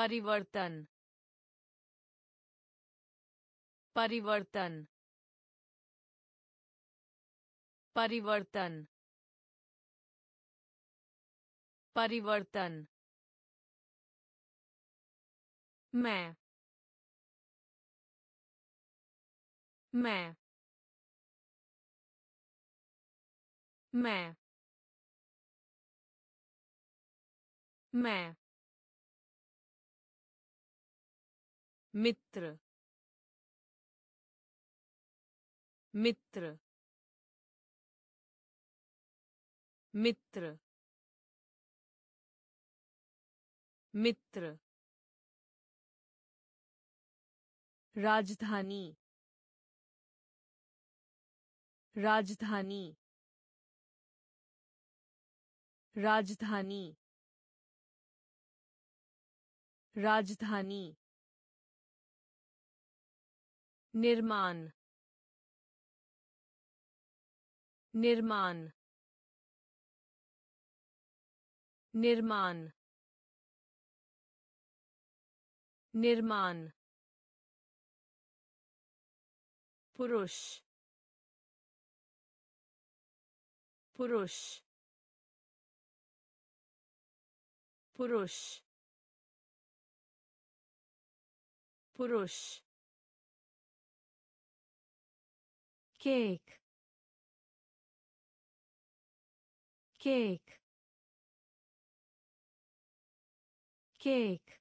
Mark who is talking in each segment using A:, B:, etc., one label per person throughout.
A: परिवर्तन। परिवर्तन। परिवर्तन। परिवर्तन। मैं। मैं। मैं। मैं। मित्र मित्र मित्र मित्र। राजधानी राजधानी। राजधानी राजधानी। निर्माण निर्माण निर्माण निर्माण पुरुष पुरुष पुरुष पुरुष केक केक केक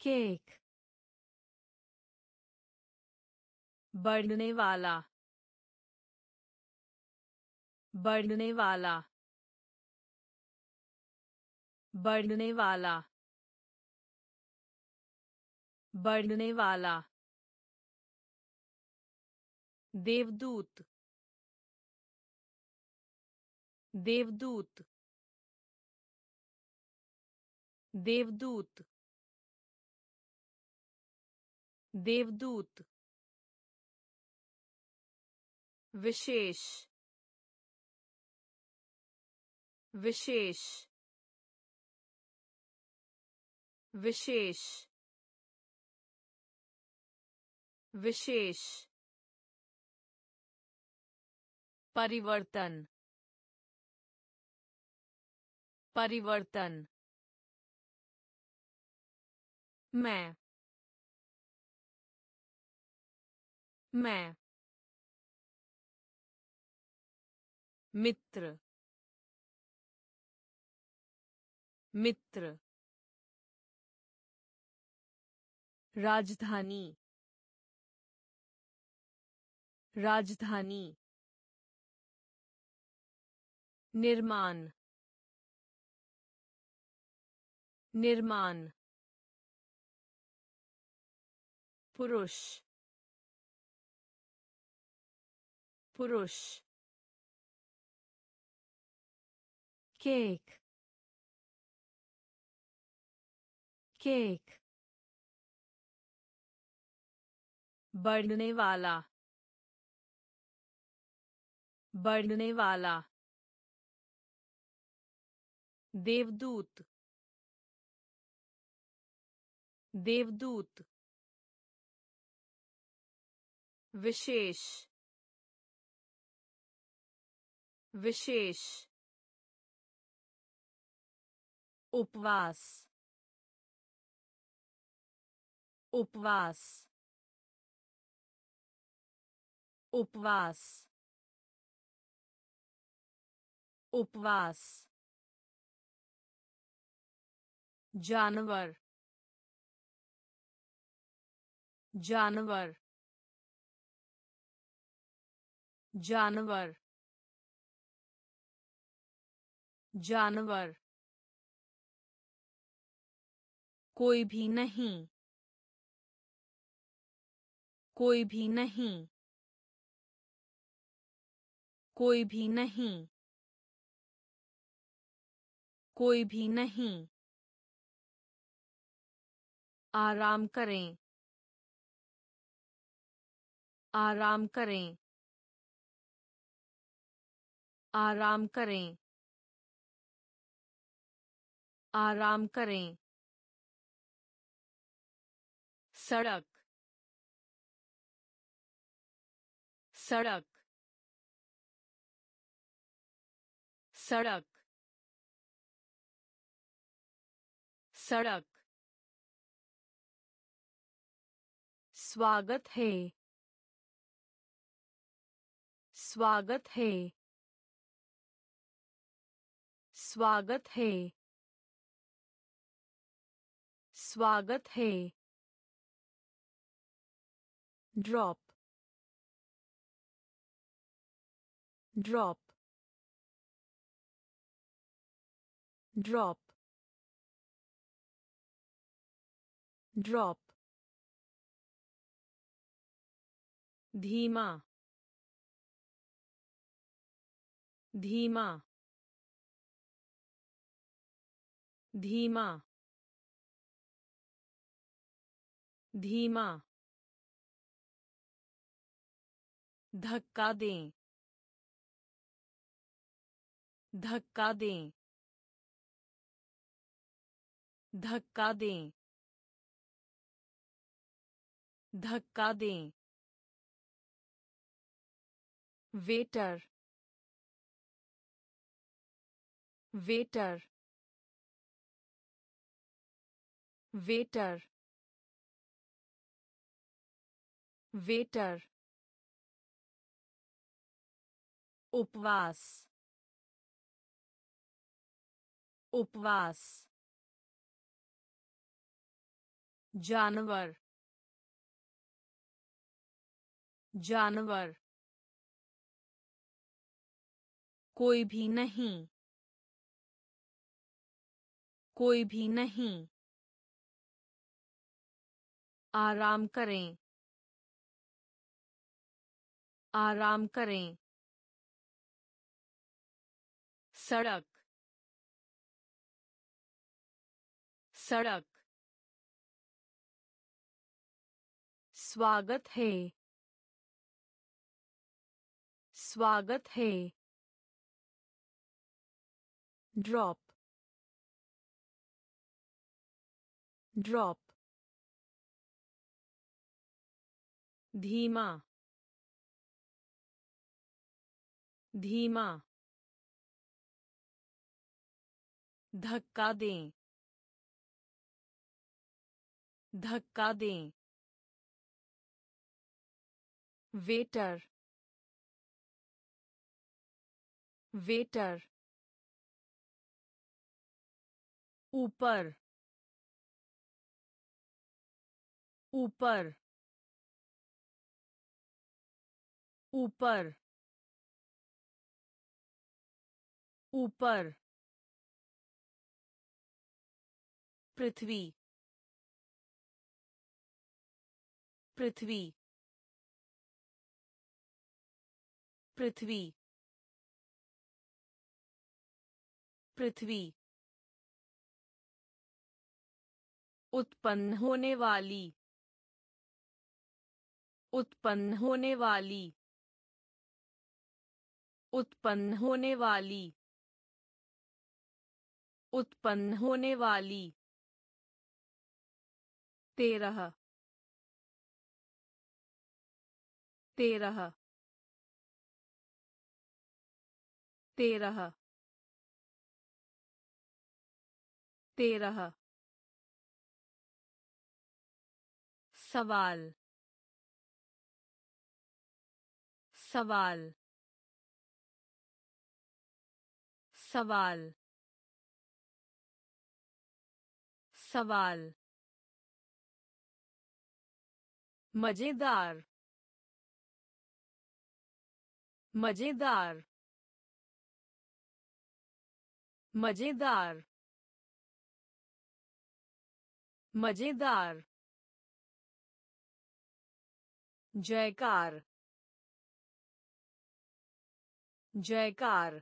A: केक बढ़ने वाला बढ़ने वाला बढ़ने वाला बढ़ने वाला. देवदूत देवदूत देवदूत देवदूत विशेष विशेष विशेष विशेष। परिवर्तन परिवर्तन मैं मैं मित्र मित्र राजधानी राजधानी निर्माण निर्माण पुरुष पुरुष केक केक बढ़ने वाला बढ़ने वाला देवदूत देवदूत विशेष विशेष उपवास उपवास उपवास उपवास। जानवर जानवर जानवर जानवर। कोई भी नहीं, कोई भी नहीं, कोई भी नहीं, कोई भी नहीं। आराम करें। आराम करें। आराम करें। आराम करें। सड़क। सड़क। सड़क। सड़क। स्वागत है। स्वागत है। स्वागत है। स्वागत है। ड्रॉप। ड्रॉप। ड्रॉप। ड्रॉप। धीमा धीमा धीमा धीमा। धक्का दें धक्का दें धक्का दें धक्का दें। वेटर वेटर वेटर वेटर उपवास उपवास जानवर जानवर कोई भी नहीं। कोई भी नहीं। आराम करें। आराम करें। सड़क। सड़क। स्वागत है। स्वागत है। ड्रॉप ड्रॉप धीमा धीमा धक्का दें धक्का दें वेटर वेटर ऊपर ऊपर ऊपर ऊपर। पृथ्वी पृथ्वी पृथ्वी पृथ्वी। उत्पन्न होने वाली। उत्पन्न होने वाली। उत्पन्न होने वाली। उत्पन्न होने वाली। तेरह। तेरह। तेरह। तेरह। सवाल सवाल सवाल सवाल मज़ेदार मज़ेदार मज़ेदार मज़ेदार जयकार जयकार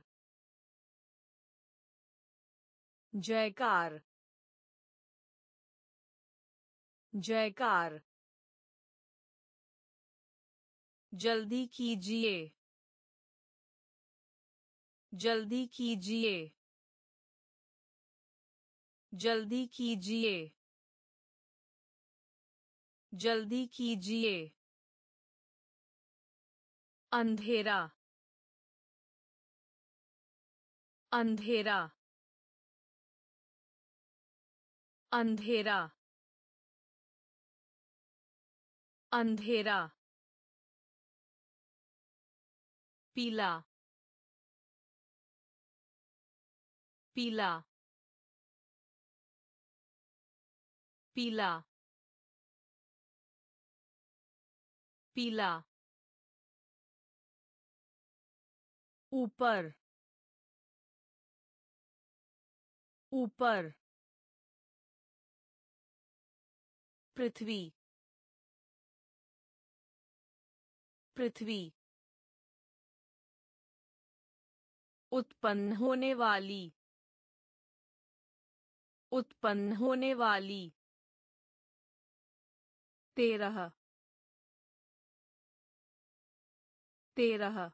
A: जयकार जयकार जल्दी कीजिए जल्दी कीजिए जल्दी कीजिए जल्दी कीजिए अंधेरा अंधेरा अंधेरा अंधेरा पीला पीला पीला पीला ऊपर ऊपर पृथ्वी पृथ्वी उत्पन्न होने वाली उत्पन्न होने वाली तेरह तेरह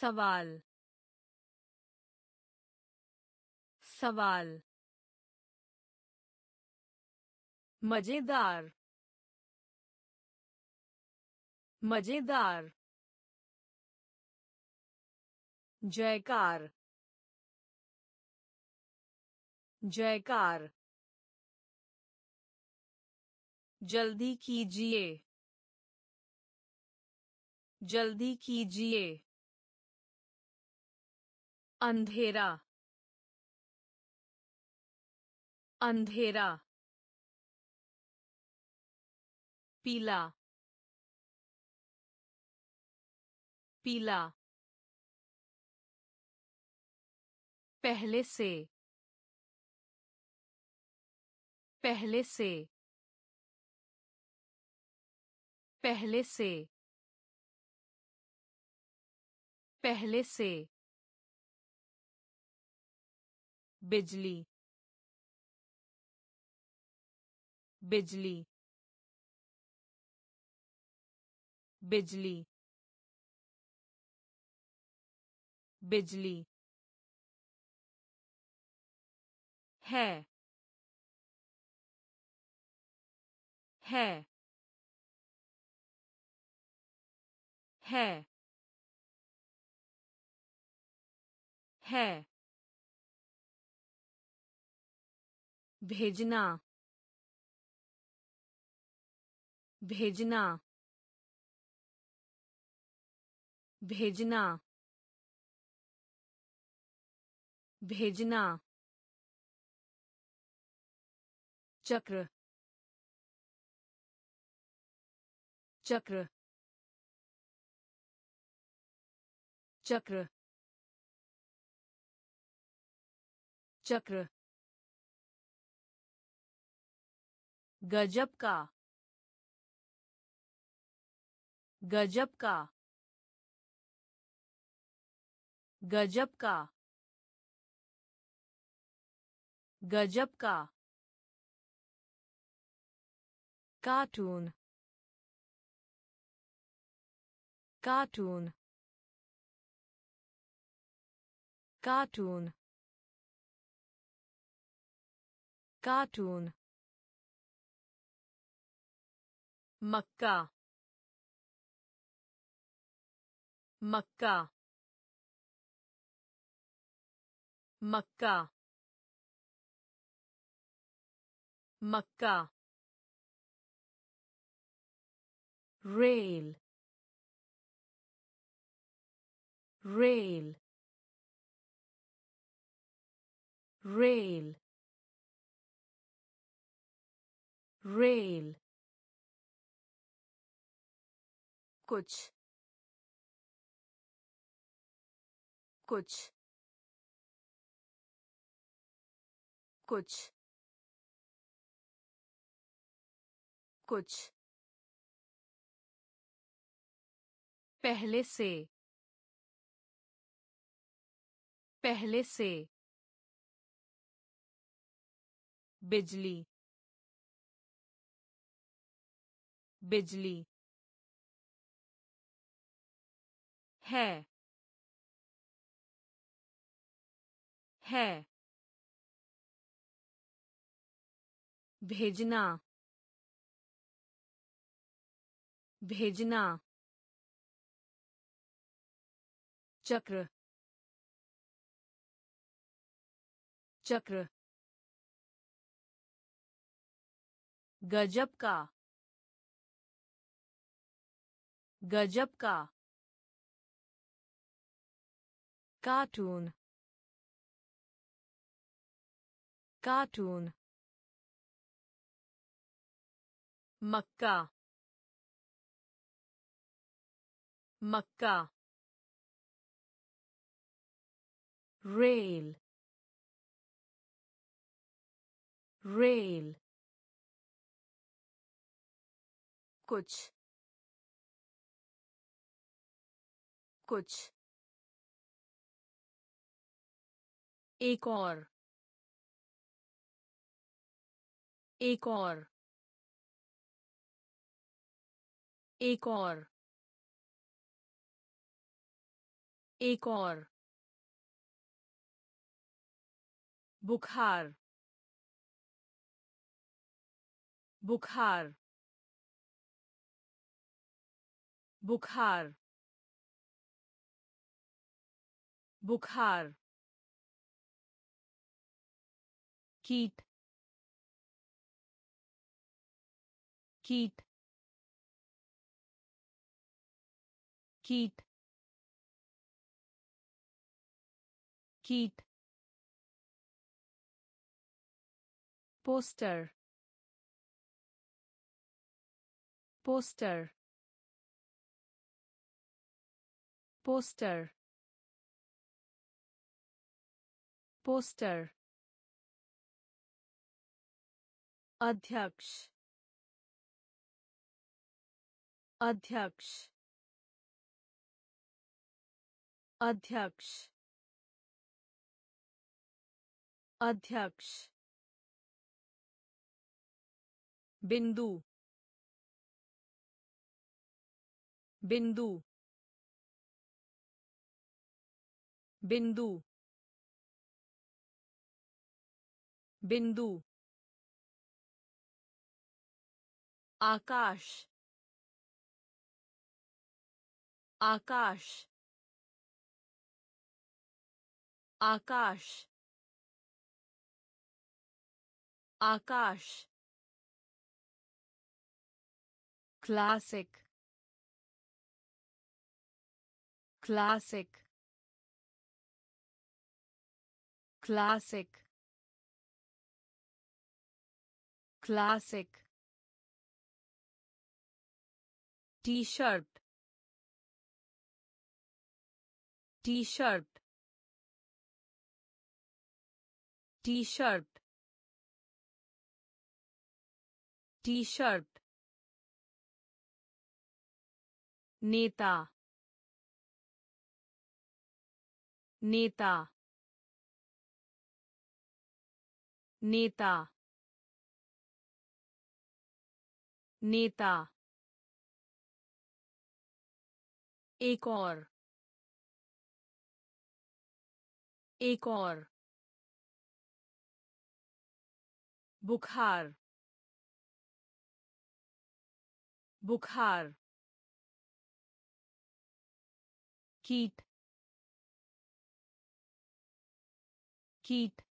A: सवाल सवाल मज़ेदार मज़ेदार जयकार जयकार जल्दी कीजिए जल्दी कीजिए अंधेरा अंधेरा पीला पीला पहले से पहले से पहले से पहले से बिजली बिजली बिजली बिजली है है है है। भेजना भेजना भेजना भेजना चक्र चक्र चक्र चक्र गजब का। गजब का। गजब का। गजब का। कार्टून। कार्टून। कार्टून। कार्टून। मक्का मक्का मक्का मक्का रेल रेल रेल रेल कुछ। कुछ। कुछ। कुछ। पहले से। पहले से। बिजली। बिजली। है। है। भेजना। भेजना। चक्र। चक्र। गजब का। गजब का। कार्टून कार्टून मक्का मक्का रेल रेल कुछ कुछ एक और। एक और। एक और। एक और। बुखार। बुखार। बुखार। बुखार। कीट। कीट। कीट। कीट। पोस्टर। पोस्टर। पोस्टर। पोस्टर। अध्यक्ष। अध्यक्ष। अध्यक्ष। अध्यक्ष। बिंदु। बिंदु। बिंदु। बिंदु। आकाश Akash Akash Akash classic classic classic classic t-shirt t-shirt t-shirt t-shirt नेता नेता नेता नेता एक और। एक और। बुखार। बुखार। कीट। कीट।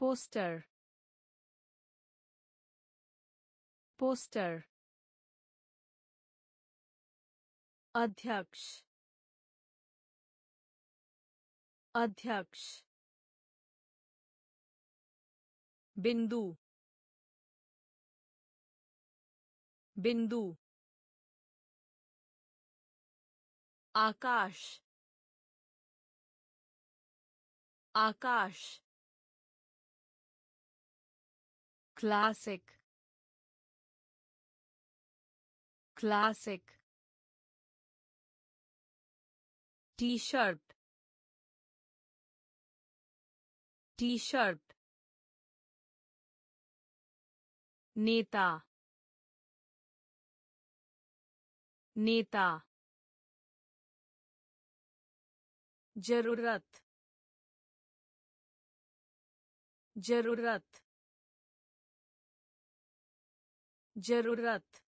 A: पोस्टर। पोस्टर। अध्यक्ष। अध्यक्ष। बिंदु। बिंदु। आकाश। आकाश। Classic. Classic. T shirt T shirt नेता नेता ज़रूरत ज़रूरत ज़रूरत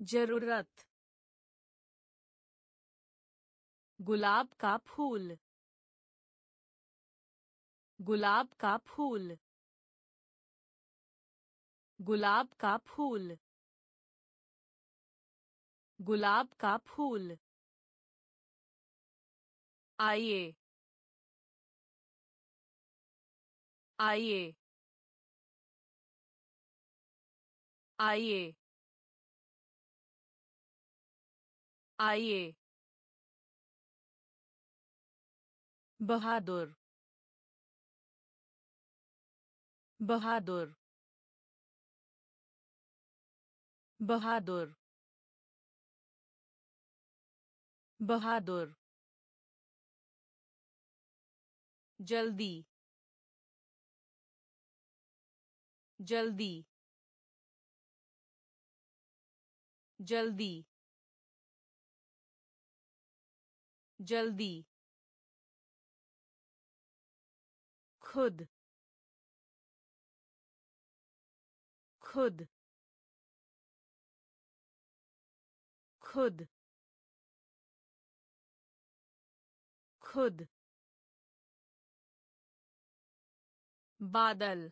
A: ज़रूरत गुलाब का फूल। गुलाब का फूल। गुलाब का फूल। गुलाब का फूल। आइए। आइए। आइए। आइए। बहादुर बहादुर बहादुर बहादुर जल्दी जल्दी जल्दी जल्दी खुद खुद खुद खुद बादल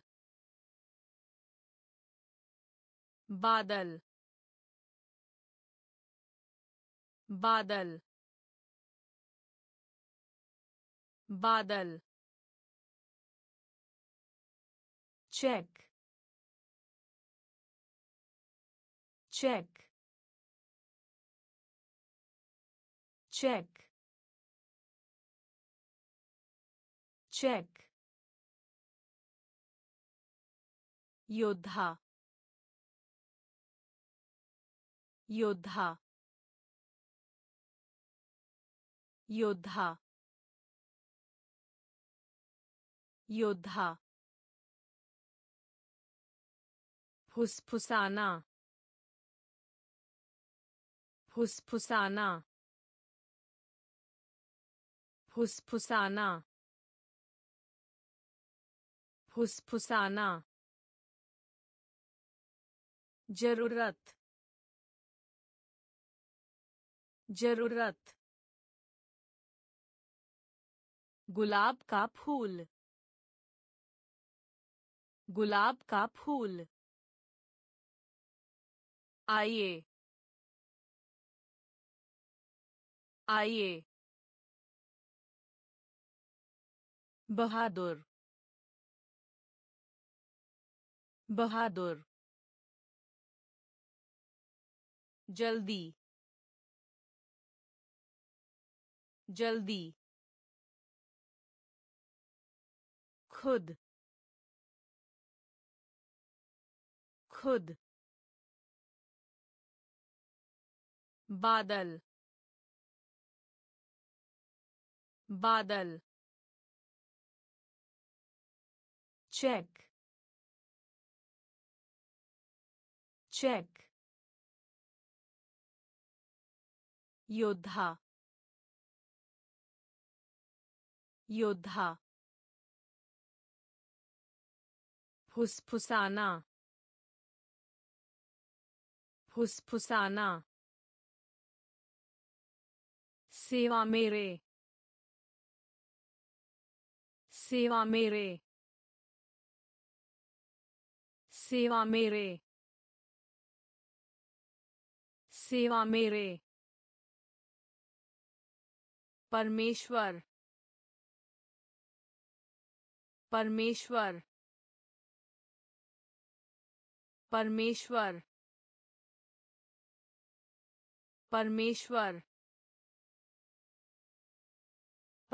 A: बादल बादल बादल चेक चेक चेक चेक योद्धा योद्धा योद्धा योद्धा फुसफुसाना। फुसफुसाना। फुसफुसाना। फुसफुसाना। ज़रूरत। ज़रूरत। गुलाब का फूल। गुलाब का फूल। आइए। आइए। बहादुर। बहादुर। जल्दी। जल्दी। खुद। खुद। बादल बादल चेक चेक योद्धा योद्धा फुसफुसाना फुसफुसाना सेवा मेरे। सेवा मेरे। सेवा मेरे। सेवा मेरे। परमेश्वर। परमेश्वर। परमेश्वर। परमेश्वर।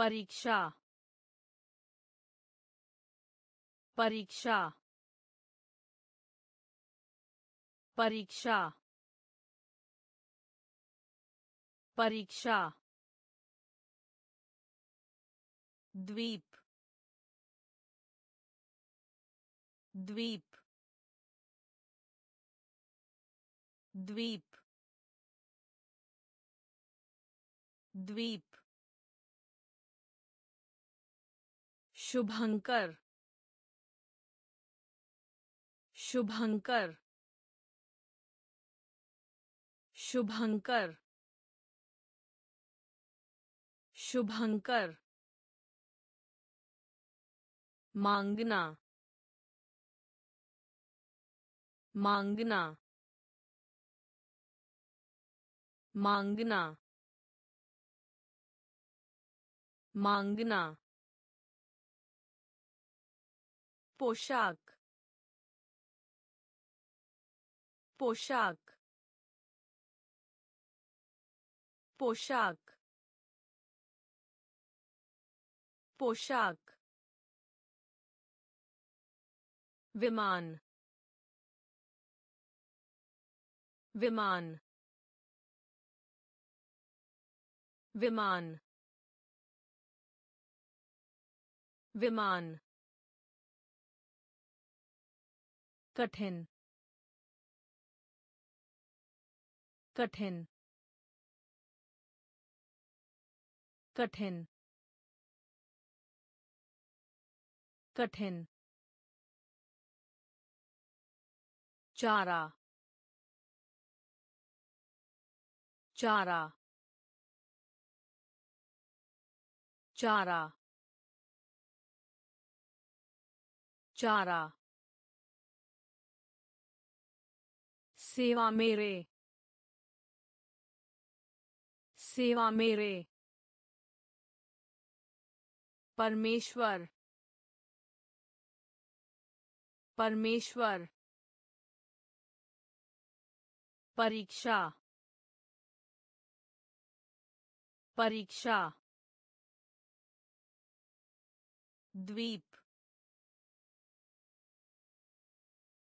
A: परीक्षा परीक्षा परीक्षा परीक्षा द्वीप द्वीप द्वीप द्वीप शुभंकर। शुभंकर। शुभंकर। शुभंकर। मांगना। मांगना। मांगना। मांगना। पोशाक पोशाक पोशाक पोशाक विमान विमान विमान विमान कठिन। कठिन। कठिन। कठिन। चारा। चारा। चारा। चारा। सेवा मेरे। सेवा मेरे। परमेश्वर। परमेश्वर। परीक्षा। परीक्षा। द्वीप।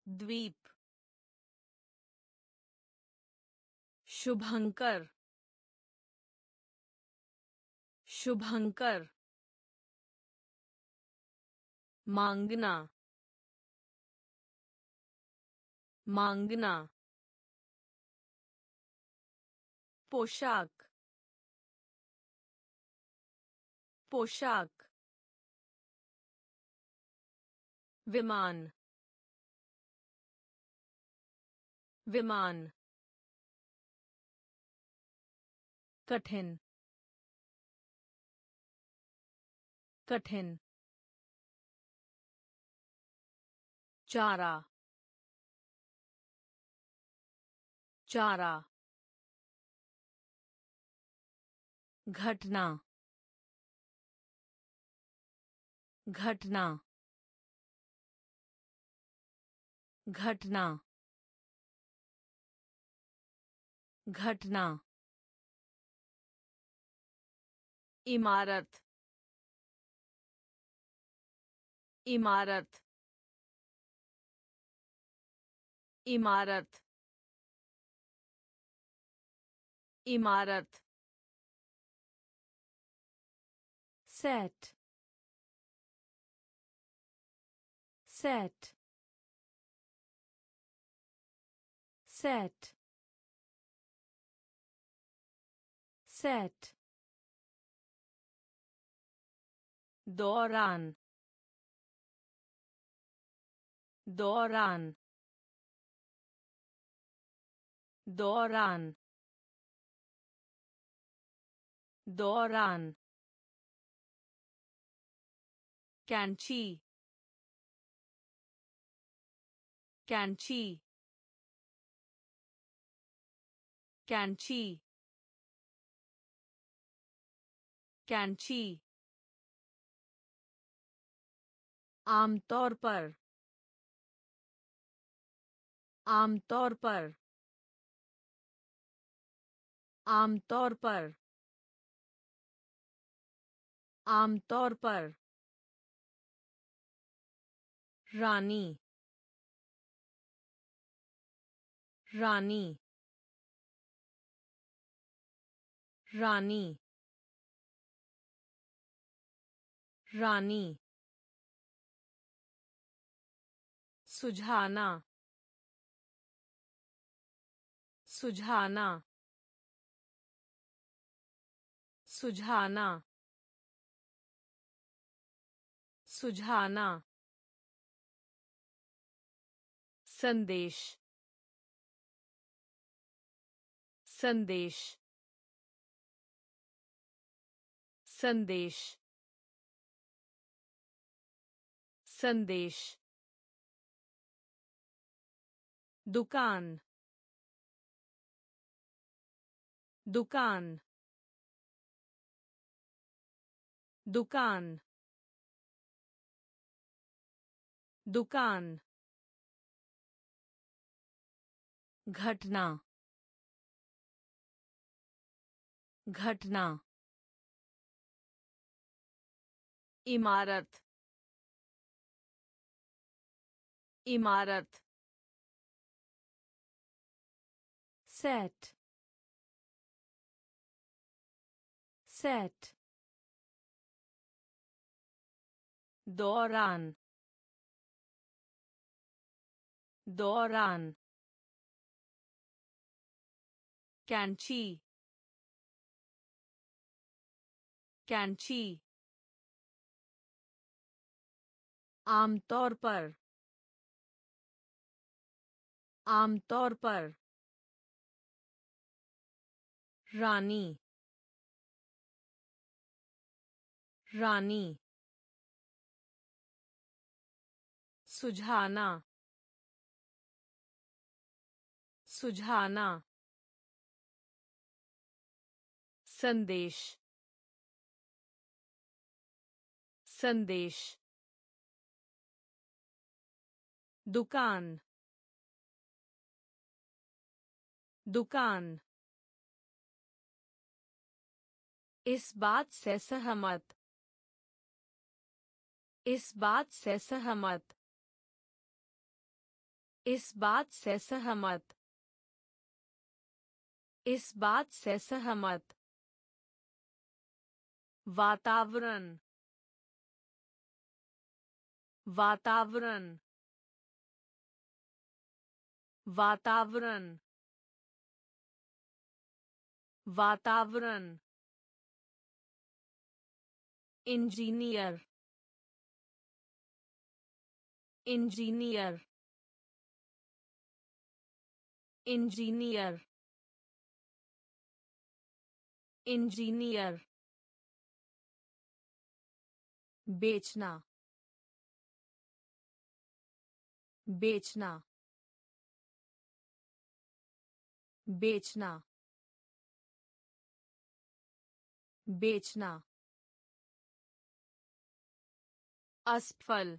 A: द्वीप। शुभंकर। शुभंकर। मांगना। मांगना। पोशाक। पोशाक। विमान। विमान। कठिन। कठिन। चारा। चारा। घटना। घटना। घटना। घटना। इमारत। इमारत। इमारत। इमारत। set set set set दौरान दौरान दौरान दौरान कैंची कैंची कैंची कैंची आमतौर पर आमतौर पर आमतौर पर आमतौर पर। रानी रानी रानी रानी। सुझाना। सुझाना। सुझाना। सुझाना। संदेश। संदेश। संदेश। संदेश। दुकान दुकान दुकान दुकान। घटना घटना। इमारत इमारत। सेट सेट दौरान दौरान कैंची कैंची आमतौर पर आमतौर पर रानी। रानी। सुझाना। सुझाना। संदेश। संदेश। दुकान। दुकान। इस बात से सहमत। इस बात से सहमत। इस बात से सहमत। इस बात से सहमत। वातावरण। वातावरण। वातावरण। वातावरण। इंजीनियर इंजीनियर इंजीनियर इंजीनियर बेचना बेचना बेचना बेचना असफल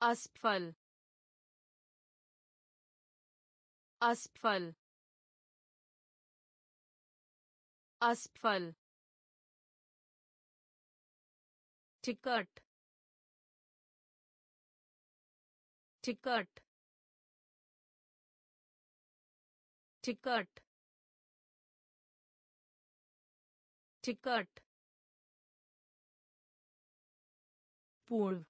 A: असफल असफल असफल टिकट टिकट टिकट टिकट पूर्व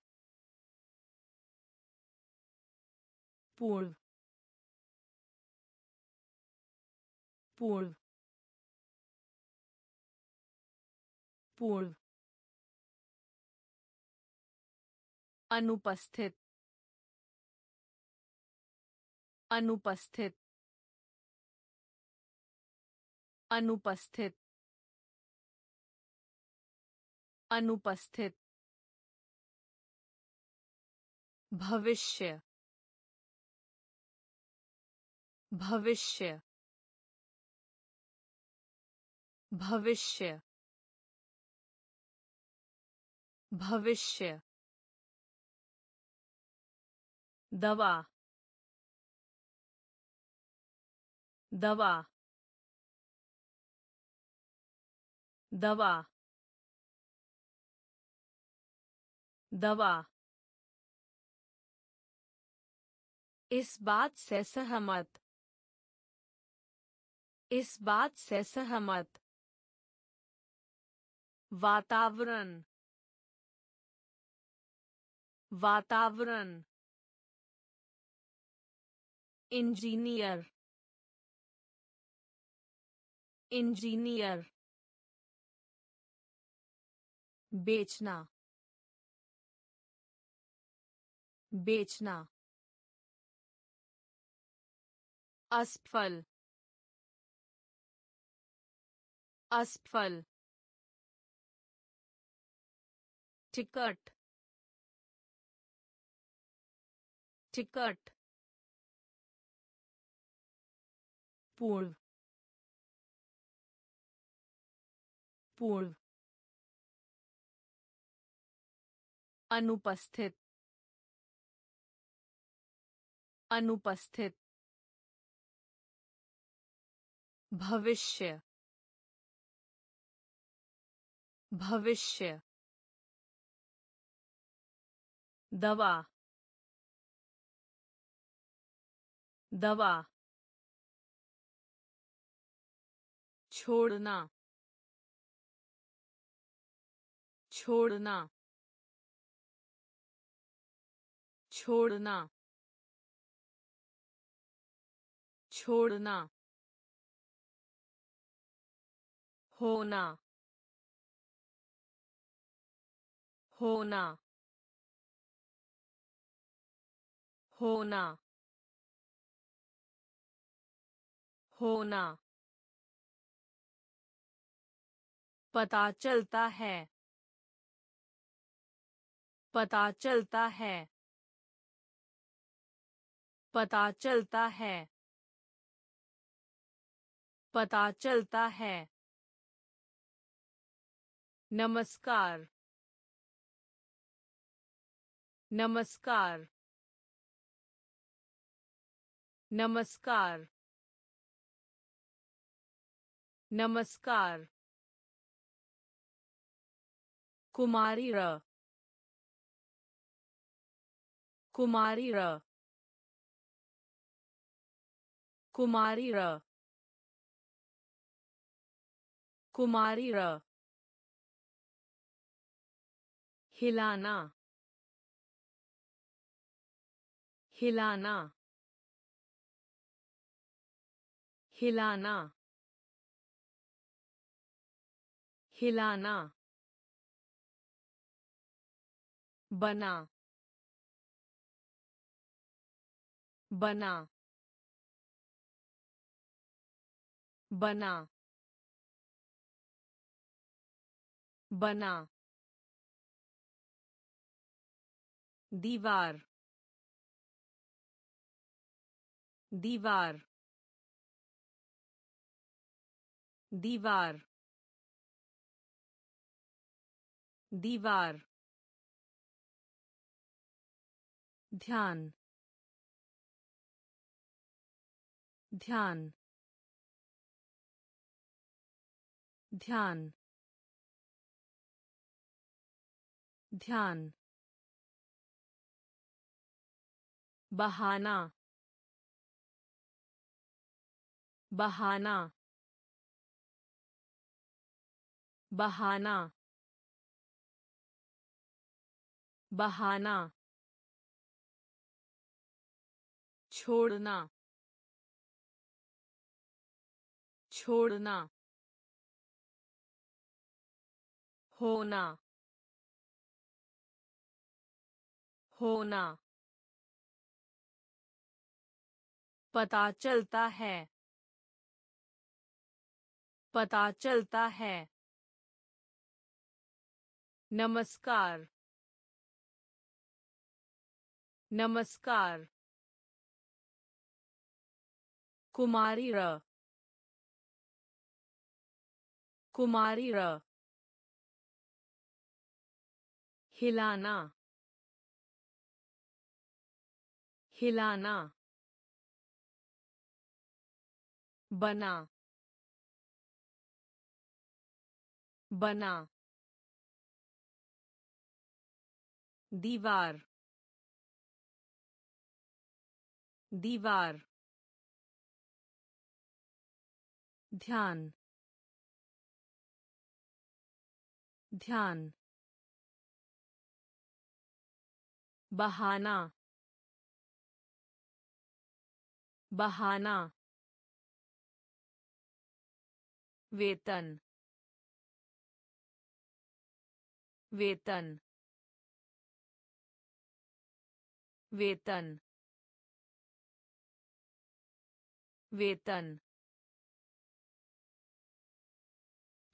A: पूर्व पूर्व पूर्व अनुपस्थित अनुपस्थित अनुपस्थित अनुपस्थित भविष्य भविष्य भविष्य भविष्य। दवा दवा दवा। दवा। इस बात से सहमत। इस बात से सहमत। वातावरण। वातावरण। इंजीनियर। इंजीनियर। बेचना। बेचना। असफल असफल टिकट टिकट पूर्व पूर्व अनुपस्थित अनुपस्थित भविष्य भविष्य दवा दवा छोड़ना छोड़ना छोड़ना छोड़ना। होना। होना। होना। होना। पता चलता है। पता चलता है। पता चलता है। पता चलता है। नमस्कार। नमस्कार। नमस्कार। नमस्कार। कुमारी र। कुमारी र। कुमारी र। कुमारी र। हिलाना हिलाना हिलाना हिलाना बना बना बना बना। दीवार दीवार दीवार दीवार। ध्यान ध्यान। ध्यान ध्यान। बहाना बहाना बहाना बहाना छोड़ना छोड़ना होना होना पता चलता है। पता चलता है। नमस्कार। नमस्कार। कुमारी र। कुमारी र। हिलाना। हिलाना। बना बना दीवार दीवार ध्यान ध्यान बहाना बहाना वेतन वेतन वेतन वेतन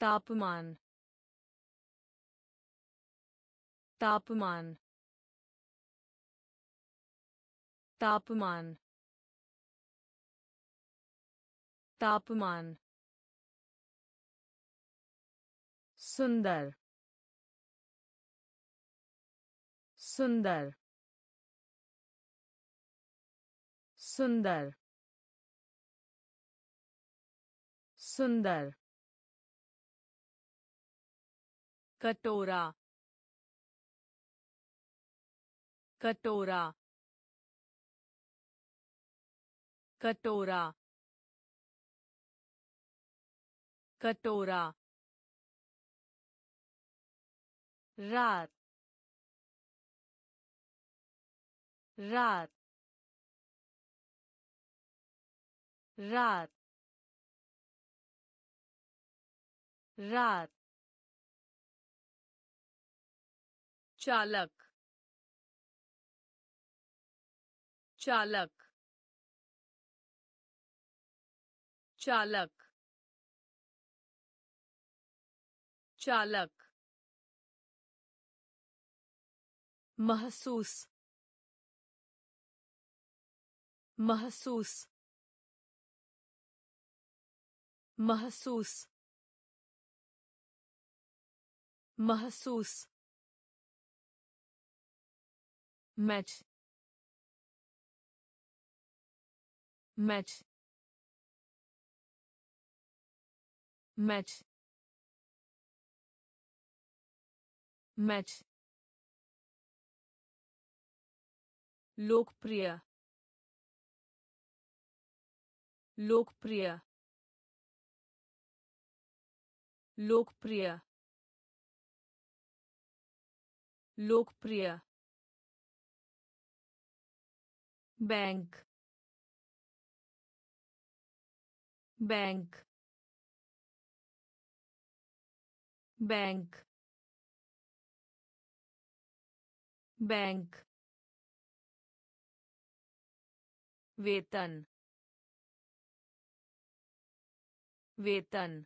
A: तापमान तापमान तापमान तापमान सुंदर सुंदर सुंदर सुंदर। कटोरा कटोरा कटोरा कटोरा। रात रात रात रात। चालक चालक चालक चालक। महसूस महसूस महसूस महसूस मैच मैच मैच मैच लोकप्रिय। लोकप्रिय। लोकप्रिय। लोकप्रिय। बैंक। बैंक। बैंक। बैंक। वेतन वेतन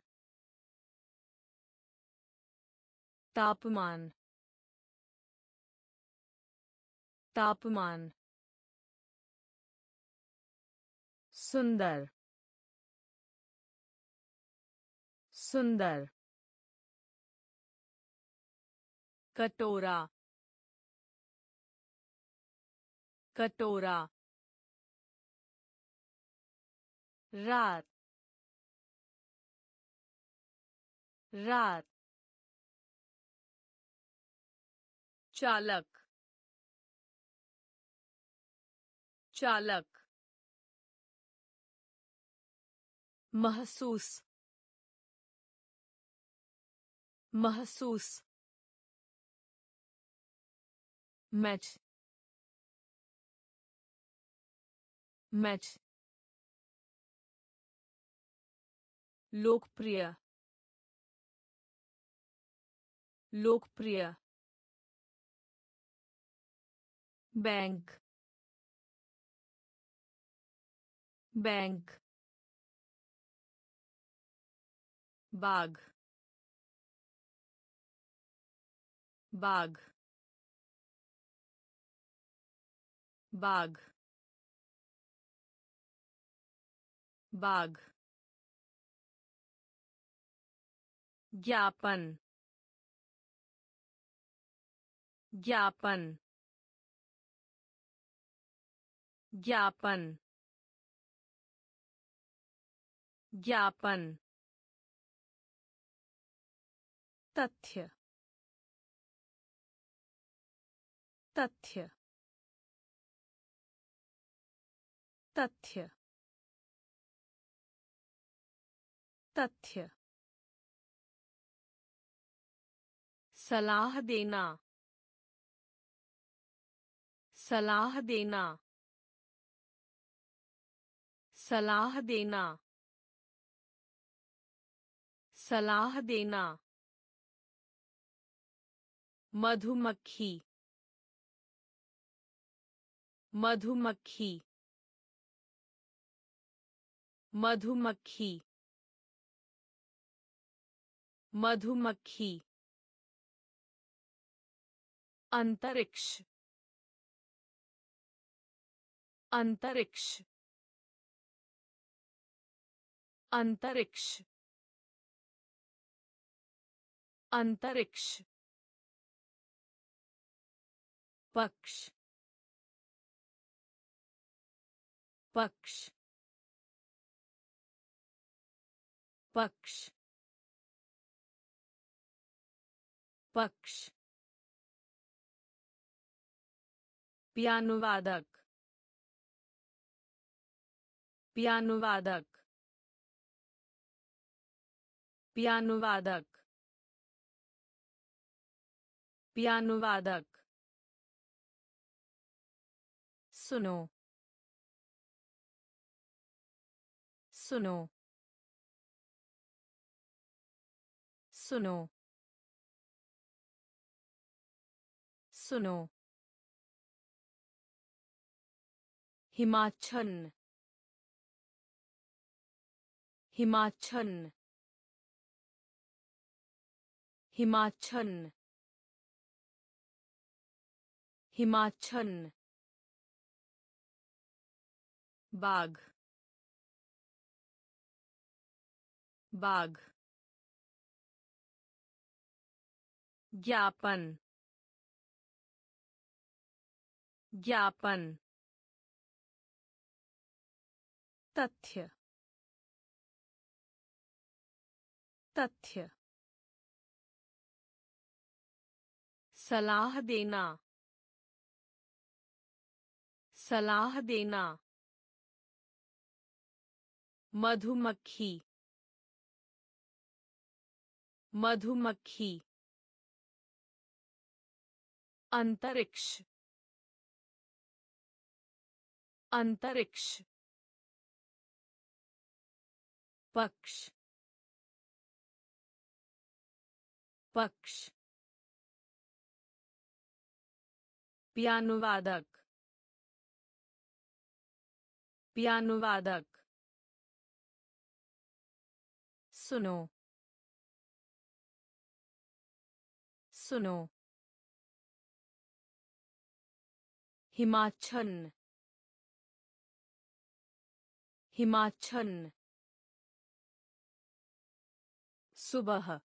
A: तापमान तापमान सुंदर सुंदर कटोरा कटोरा रात रात। चालक चालक। महसूस महसूस। Match match. लोकप्रिय। लोकप्रिय। बैंक। बैंक। बाग बाग बाग बाग ज्ञापन ज्ञापन ज्ञापन ज्ञापन। तथ्य तथ्य तथ्य तथ्य। सलाह देना। सलाह देना। सलाह देना। सलाह देना। मधुमक्खी। मधुमक्खी। मधुमक्खी। मधुमक्खी। अंतरिक्ष। अंतरिक्ष। अंतरिक्ष। अंतरिक्ष। पक्ष। पक्ष। पक्ष। पक्ष। पियानुवादक पियानुवादक पियानुवादक पियानुवादक सुनो सुनो सुनो सुनो हिमाचल हिमाचल हिमाचल हिमाचल बाग बाग ज्ञापन ज्ञापन तथ्य। तथ्य। सलाह देना। सलाह देना। मधुमक्खी। मधुमक्खी। अंतरिक्ष। अंतरिक्ष। पक्ष। पक्ष। पियानुवादक। पियानुवादक। सुनो। सुनो। हिमाचल। हिमाचल। सुबह।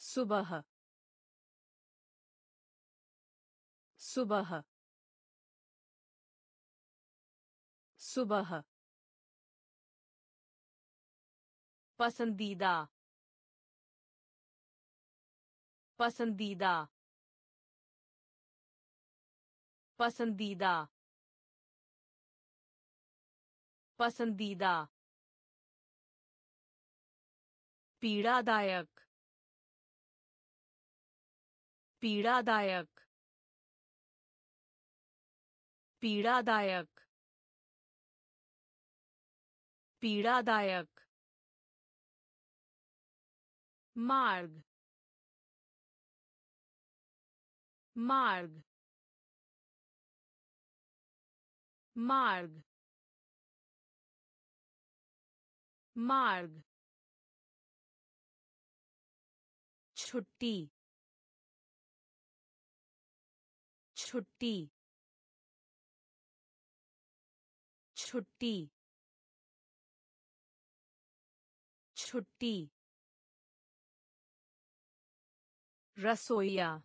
A: सुबह। सुबह। सुबह। पसंदीदा। पसंदीदा। पसंदीदा। पसंदीदा। पीड़ादायक पीड़ादायक पीड़ादायक पीड़ादायक। मार्ग मार्ग। मार्ग मार्ग। छुट्टी। छुट्टी। छुट्टी। छुट्टी। रसोईया।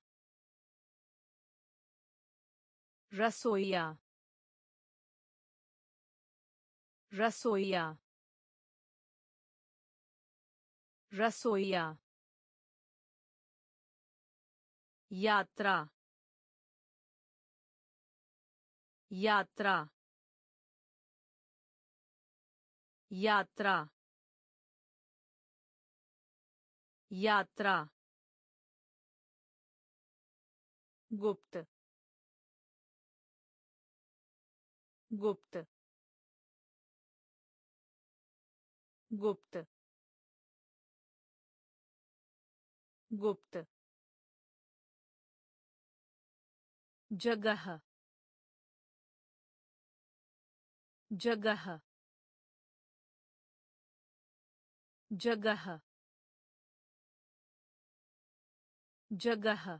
A: रसोईया। रसोईया। रसोईया। यात्रा यात्रा यात्रा यात्रा गुप्त गुप्त गुप्त गुप्त जगह जगह जगह जगह।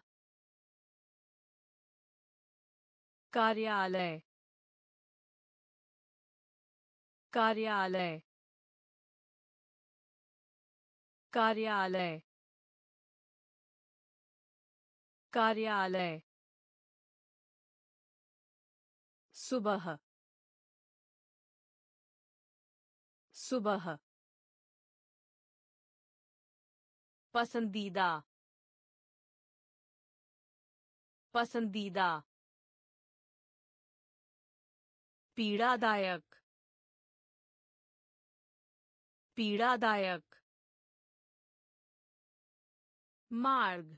A: कार्यालय कार्यालय। कार्यालय कार्यालय। सुबह। सुबह। पसंदीदा। पसंदीदा। पीड़ादायक। पीड़ादायक। मार्ग।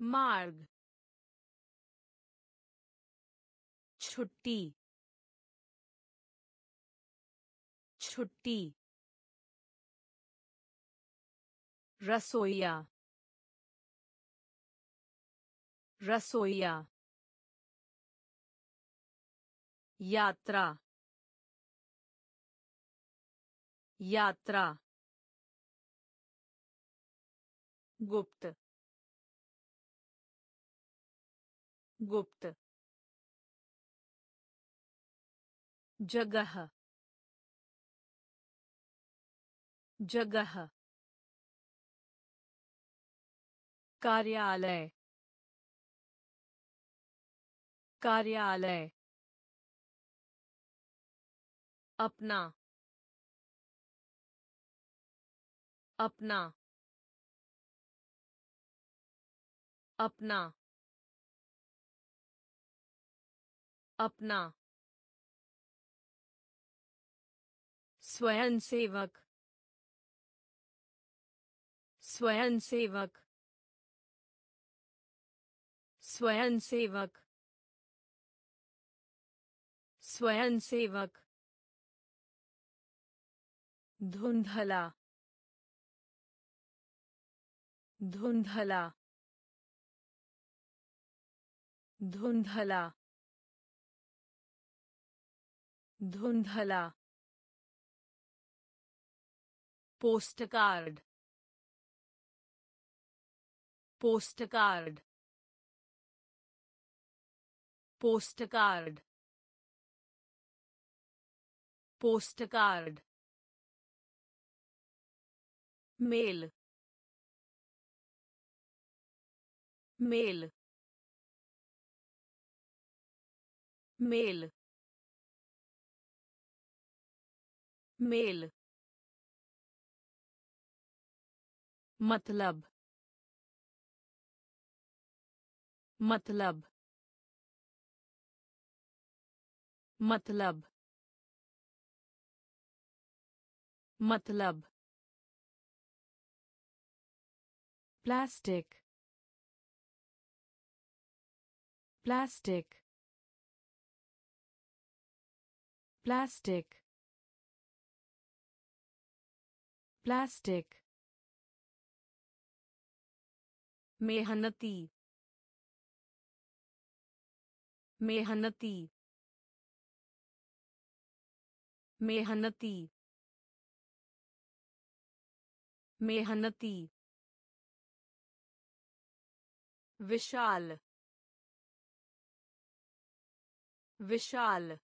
A: मार्ग। छुट्टी। छुट्टी। रसोईया। रसोईया। यात्रा। यात्रा। गुप्त। गुप्त। जगह जगह कार्यालय कार्यालय अपना अपना अपना अपना। स्वयंसेवक। स्वयंसेवक। स्वयंसेवक। स्वयंसेवक। धुंधला। धुंधला। धुंधला। धुंधला। postcard postcard postcard postcard. Mail. Mail. Mail. Mail. मतलब मतलब मतलब मतलब. प्लास्टिक प्लास्टिक प्लास्टिक प्लास्टिक मेहनती मेहनती मेहनती मेहनती विशाल विशाल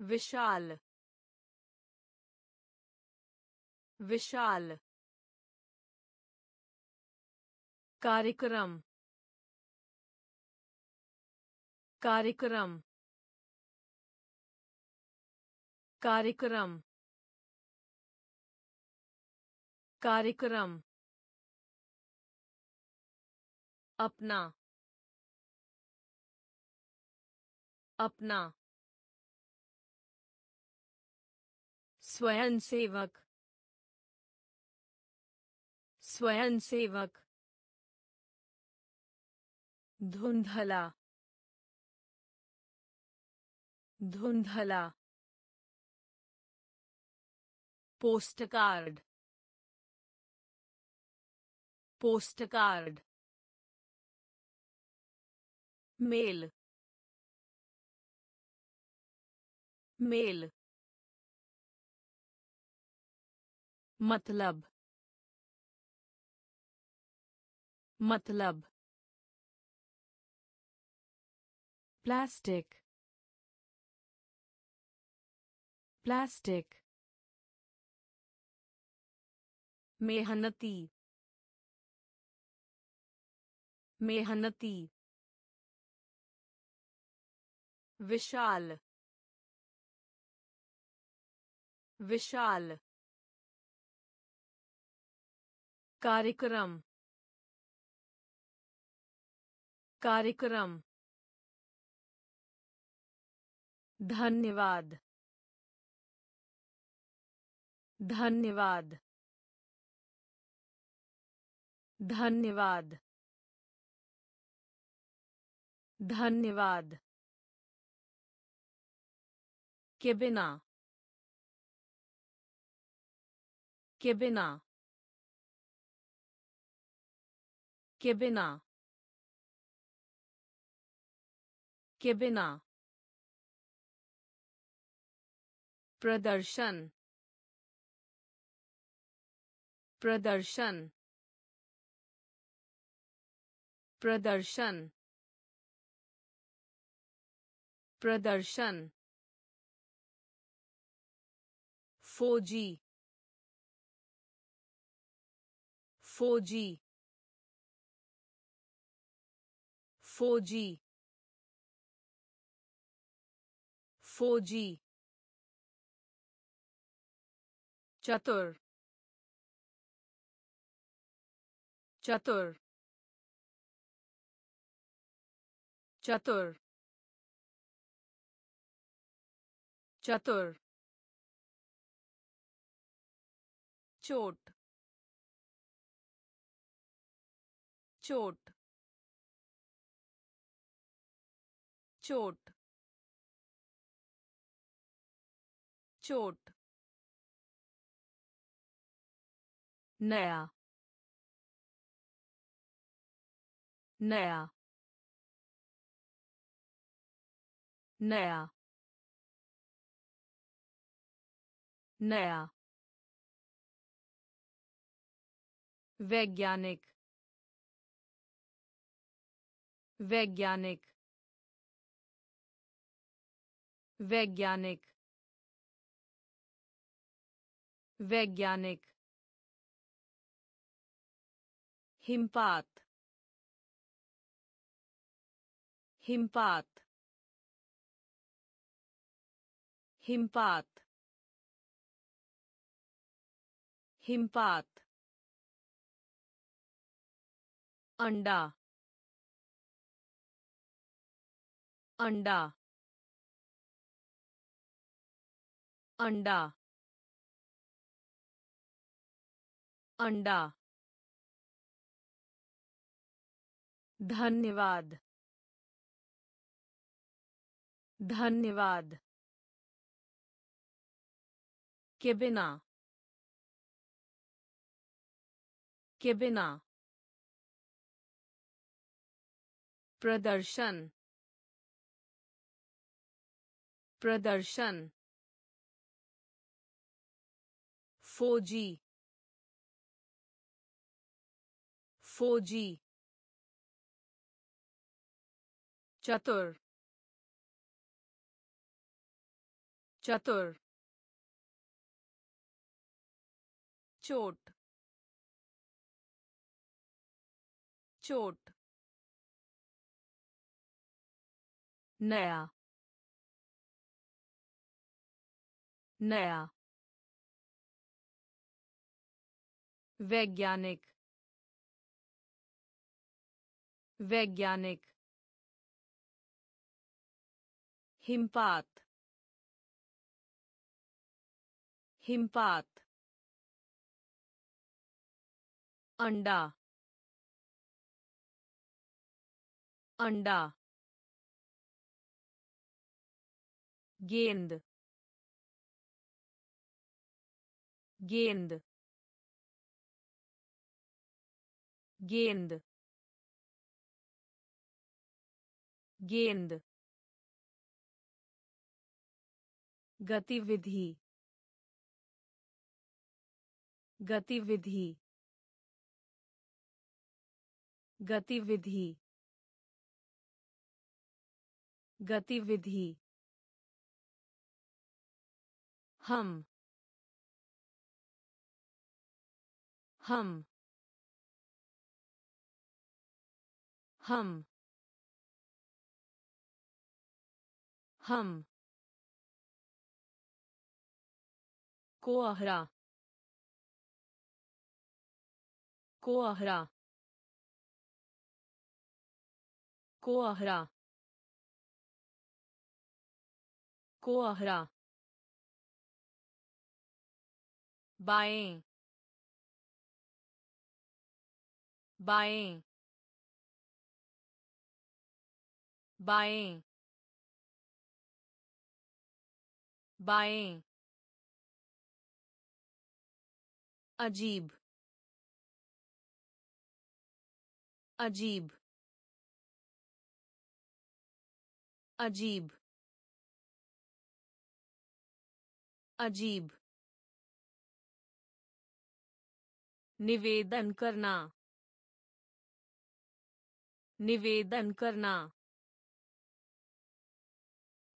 A: विशाल विशाल कार्यक्रम। कार्यक्रम। कार्यक्रम। कार्यक्रम। अपना। अपना। स्वयंसेवक। स्वयंसेवक। धुंधला धुंधला postcard postcard mail mail मतलब मतलब प्लास्टिक प्लास्टिक मेहनती मेहनती विशाल विशाल कार्यक्रम कार्यक्रम धन्यवाद। धन्यवाद। धन्यवाद। धन्यवाद। के बिना के बिना के बिना के बिना प्रदर्शन। प्रदर्शन। प्रदर्शन। प्रदर्शन। फौजी। फौजी। फौजी। फौजी। चतुर चतुर चतुर चतुर चोट चोट चोट चोट नया नया नया नया वैज्ञानिक वैज्ञानिक वैज्ञानिक वैज्ञानिक हिमपात हिमपात हिमपात हिमपात अंडा अंडा अंडा अंडा धन्यवाद। धन्यवाद। के बिना। के बिना। प्रदर्शन। प्रदर्शन। फौजी। फौजी। चतुर चतुर चोट चोट नया नया वैज्ञानिक वैज्ञानिक हिमपात हिमपात अंडा अंडा गेंद गेंद गेंद गेंद गतिविधि। गतिविधि। गतिविधि। गतिविधि। हम। हम। हम। हम। कोहरा। कोहरा। कोहरा। कोहरा। बाएँ। बाएँ। बाएँ। बाएँ। अजीब अजीब अजीब अजीब। निवेदन करना निवेदन करना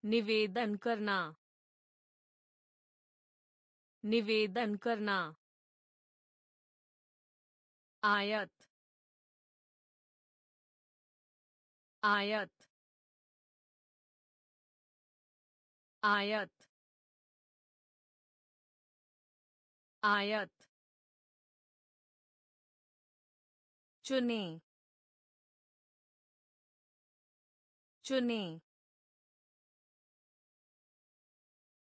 A: निवेदन करना निवेदन करना। आयत आयत आयत आयत चुने चुने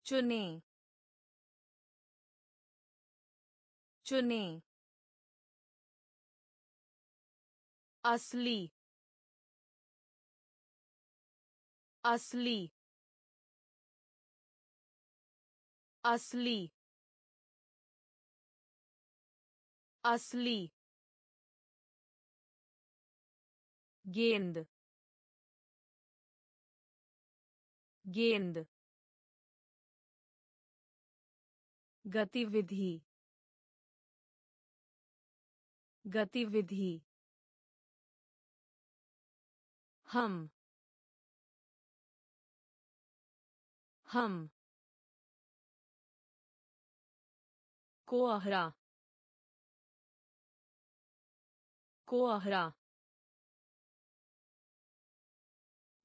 A: चुने चुने असली। असली। असली। असली। गेंद। गेंद। गतिविधि। गतिविधि। हम हम कोहरा कोहरा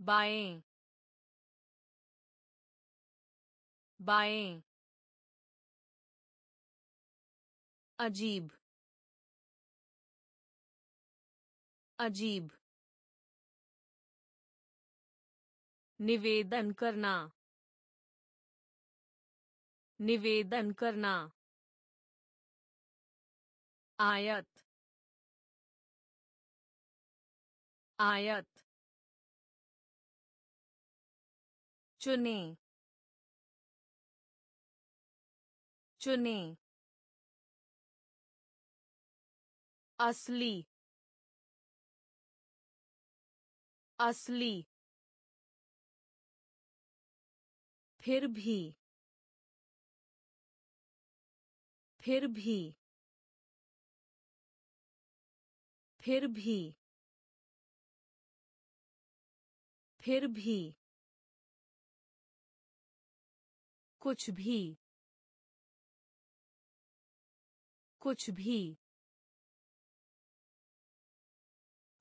A: बाएँ बाएँ अजीब अजीब निवेदन करना। निवेदन करना। आयत। आयत। चुने। चुने। असली। असली। फिर भी फिर भी फिर भी फिर भी। कुछ भी कुछ भी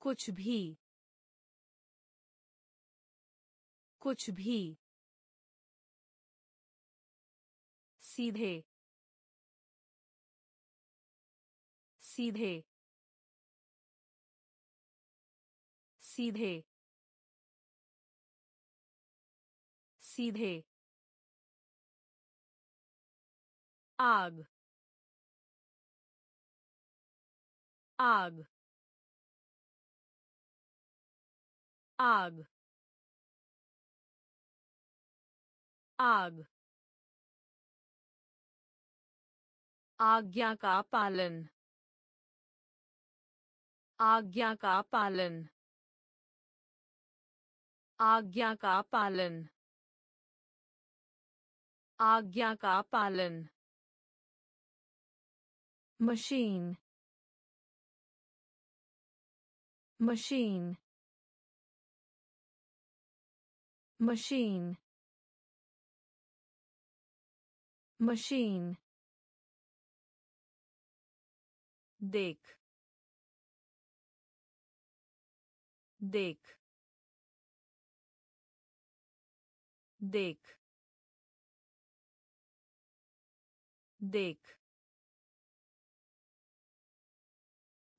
A: कुछ भी कुछ भी। सीधे। सीधे। सीधे। सीधे। आग। आग। आग। आग। आज्ञा का पालन। आज्ञा का पालन। आज्ञा का पालन। आज्ञा का पालन। मशीन। मशीन। मशीन। मशीन। देख देख देख देख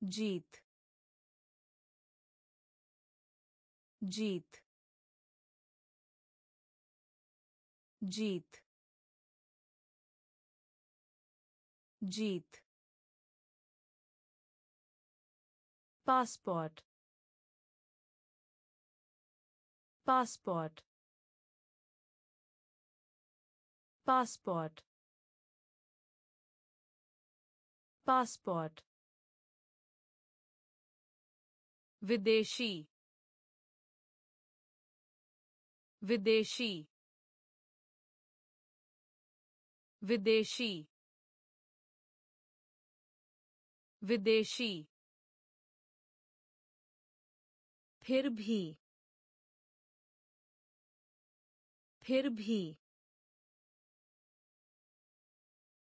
A: जीत जीत जीत जीत पासपोर्ट पासपोर्ट पासपोर्ट पासपोर्ट विदेशी विदेशी विदेशी विदेशी फिर भी फिर भी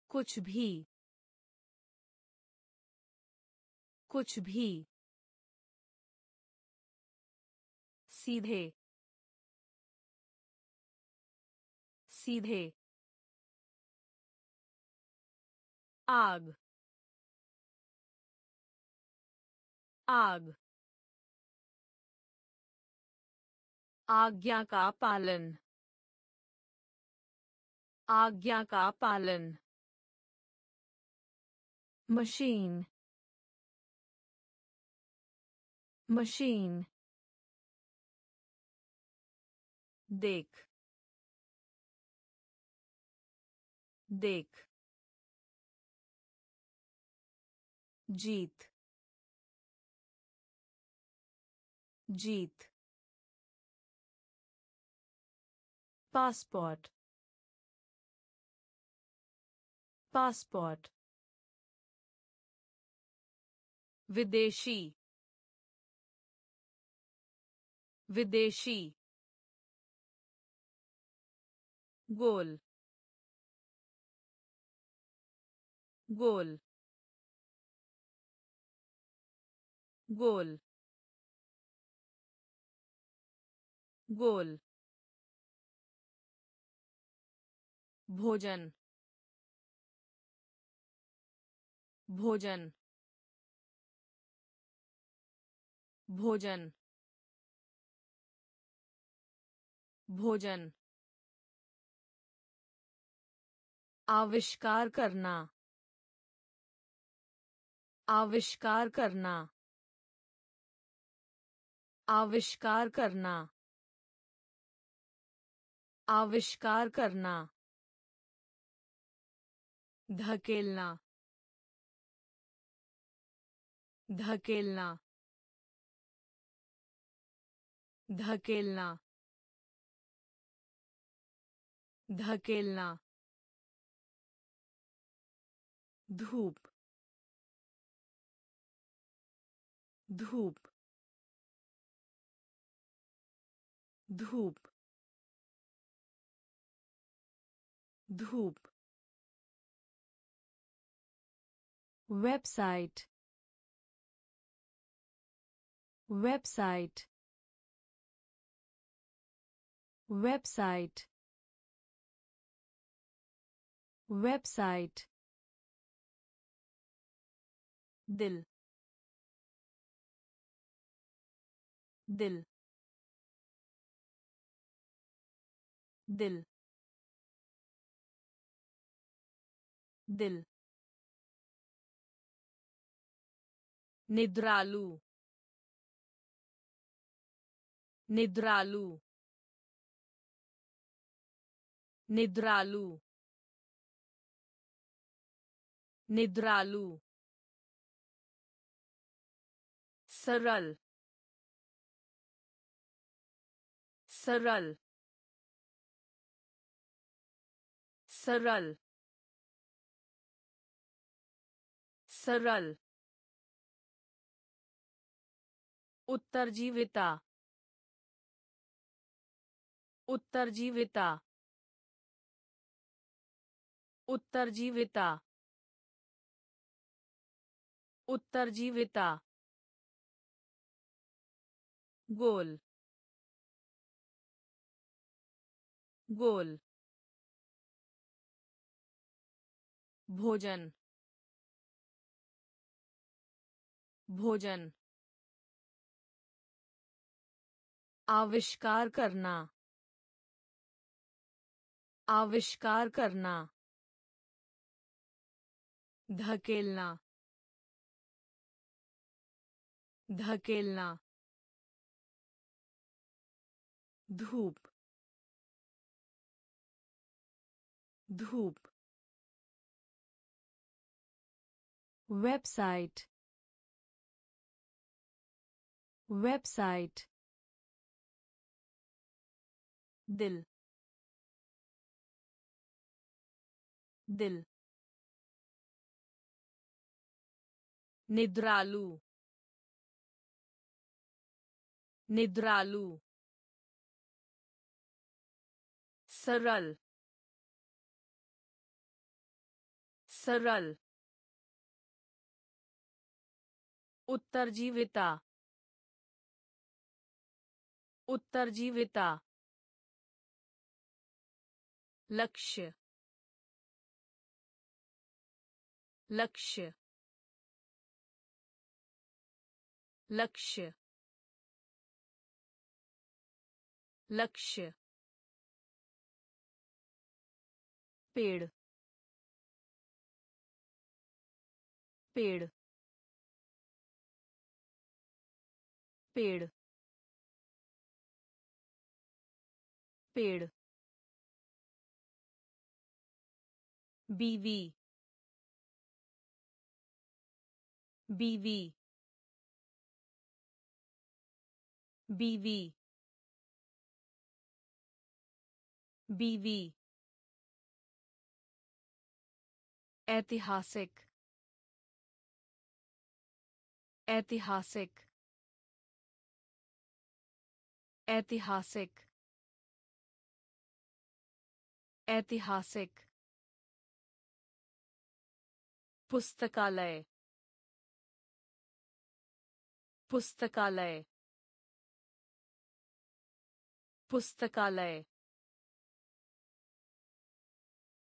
A: कुछ भी कुछ भी सीधे सीधे आग आग आज्ञा का पालन। आज्ञा का पालन। मशीन। मशीन। देख। देख। जीत। जीत। पासपोर्ट पासपोर्ट विदेशी विदेशी गोल गोल गोल गोल भोजन। भोजन। भोजन। भोजन। आविष्कार करना। आविष्कार करना। आविष्कार करना। आविष्कार करना। धकेलना। धकेलना। धकेलना। धकेलना। धूप। धूप। धूप। धूप। वेबसाइट वेबसाइट वेबसाइट वेबसाइट दिल दिल दिल दिल निद्रालु निद्रालु निद्रालु निद्रालु सरल सरल सरल सरल उत्तरजीविता। उत्तरजीविता। उत्तरजीविता। उत्तरजीविता। गोल। गोल। भोजन। भोजन। आविष्कार करना। आविष्कार करना। धकेलना। धकेलना। धूप। धूप। वेबसाइट। वेबसाइट। दिल दिल निद्रालु निद्रालु सरल सरल उत्तरजीविता उत्तरजीविता लक्ष्य लक्ष्य लक्ष्य लक्ष्य पेड़ पेड़ पेड़ पेड़ बीवी। बीवी। बीवी। बीवी। ऐतिहासिक। ऐतिहासिक। ऐतिहासिक। ऐतिहासिक। पुस्तकालय। पुस्तकालय। पुस्तकालय।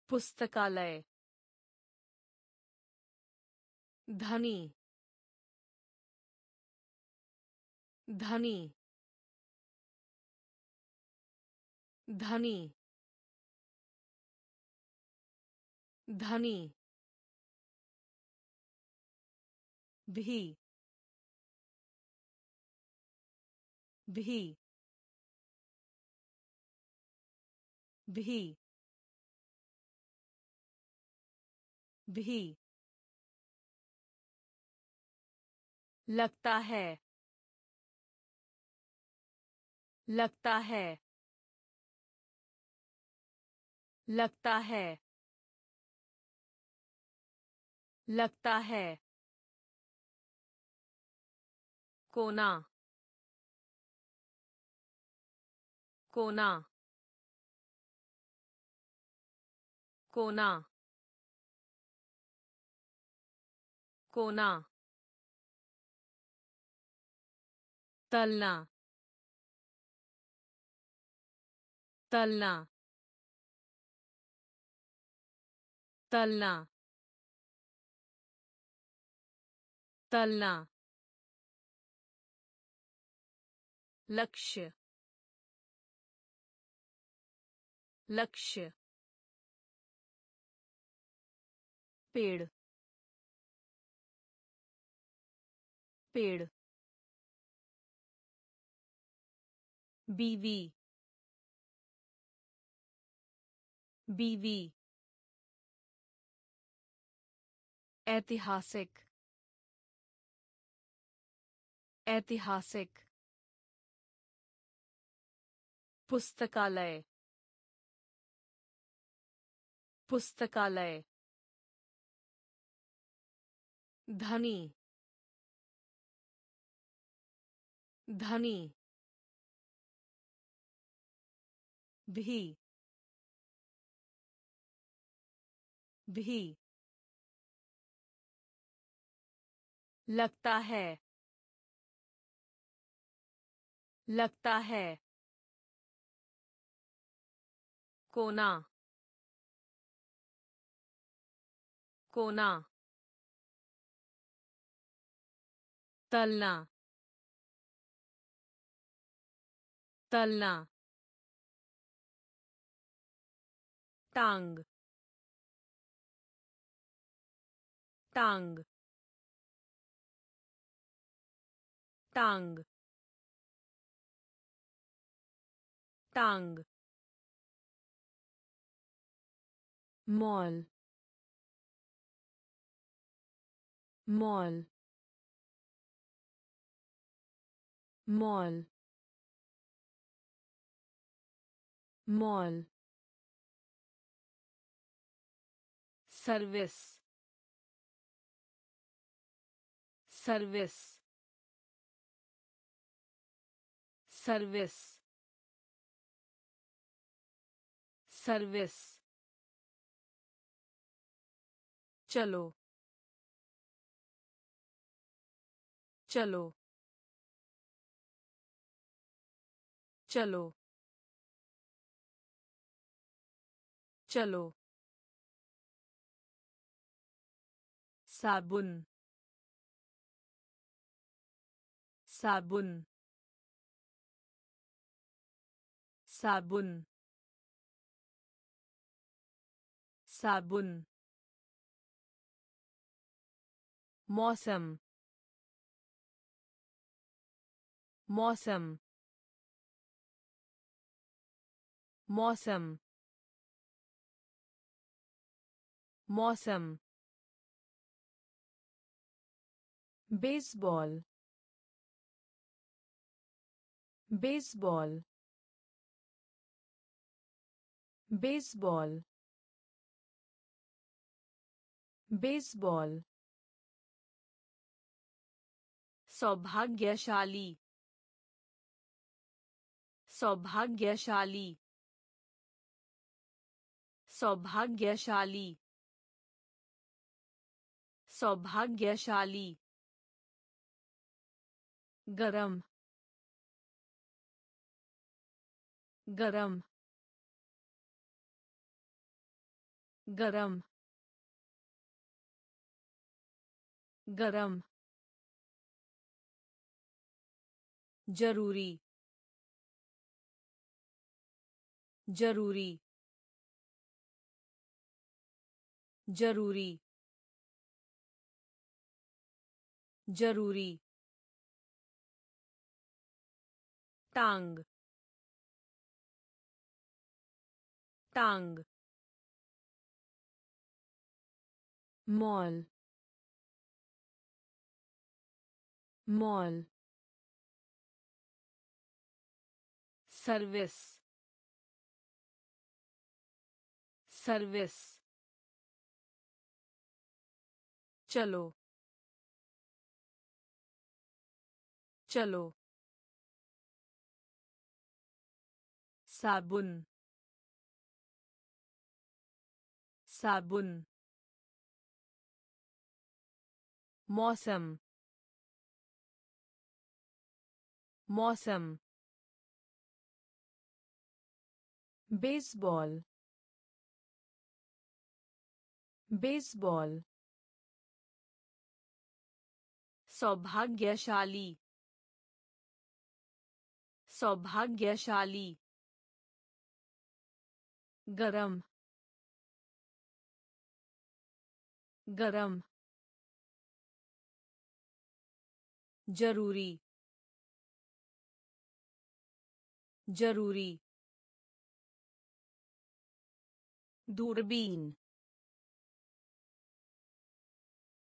A: पुस्तकालय। धनी। धनी। धनी। धनी। भी भी भी भी। लगता है लगता है लगता है लगता है। कोना। कोना। कोना। कोना। तलना। तलना। तलना। तलना। लक्ष्य लक्ष्य पेड़ पेड़ बीवी बीवी ऐतिहासिक ऐतिहासिक पुस्तकालय। पुस्तकालय। धनी। धनी। भी। भी। लगता है। लगता है। कोना। कोना। तलना। तलना। टांग। टांग। टांग। टांग। mall mall mall mall service service service service चलो। चलो। चलो। चलो। साबुन। साबुन। साबुन। साबुन। मौसम मौसम मौसम मौसम बेसबॉल बेसबॉल बेसबॉल बेसबॉल सौभाग्यशाली। सौभाग्यशाली। सौभाग्यशाली। सौभाग्यशाली। गरम। गरम। गरम। गरम। ज़रूरी ज़रूरी ज़रूरी ज़रूरी टांग टांग मॉल मॉल सर्विस सर्विस चलो। चलो। साबुन। साबुन। मौसम। मौसम। बेसबॉल बेसबॉल सौभाग्यशाली। सौभाग्यशाली। गरम। गरम। ज़रूरी। ज़रूरी। दूरबीन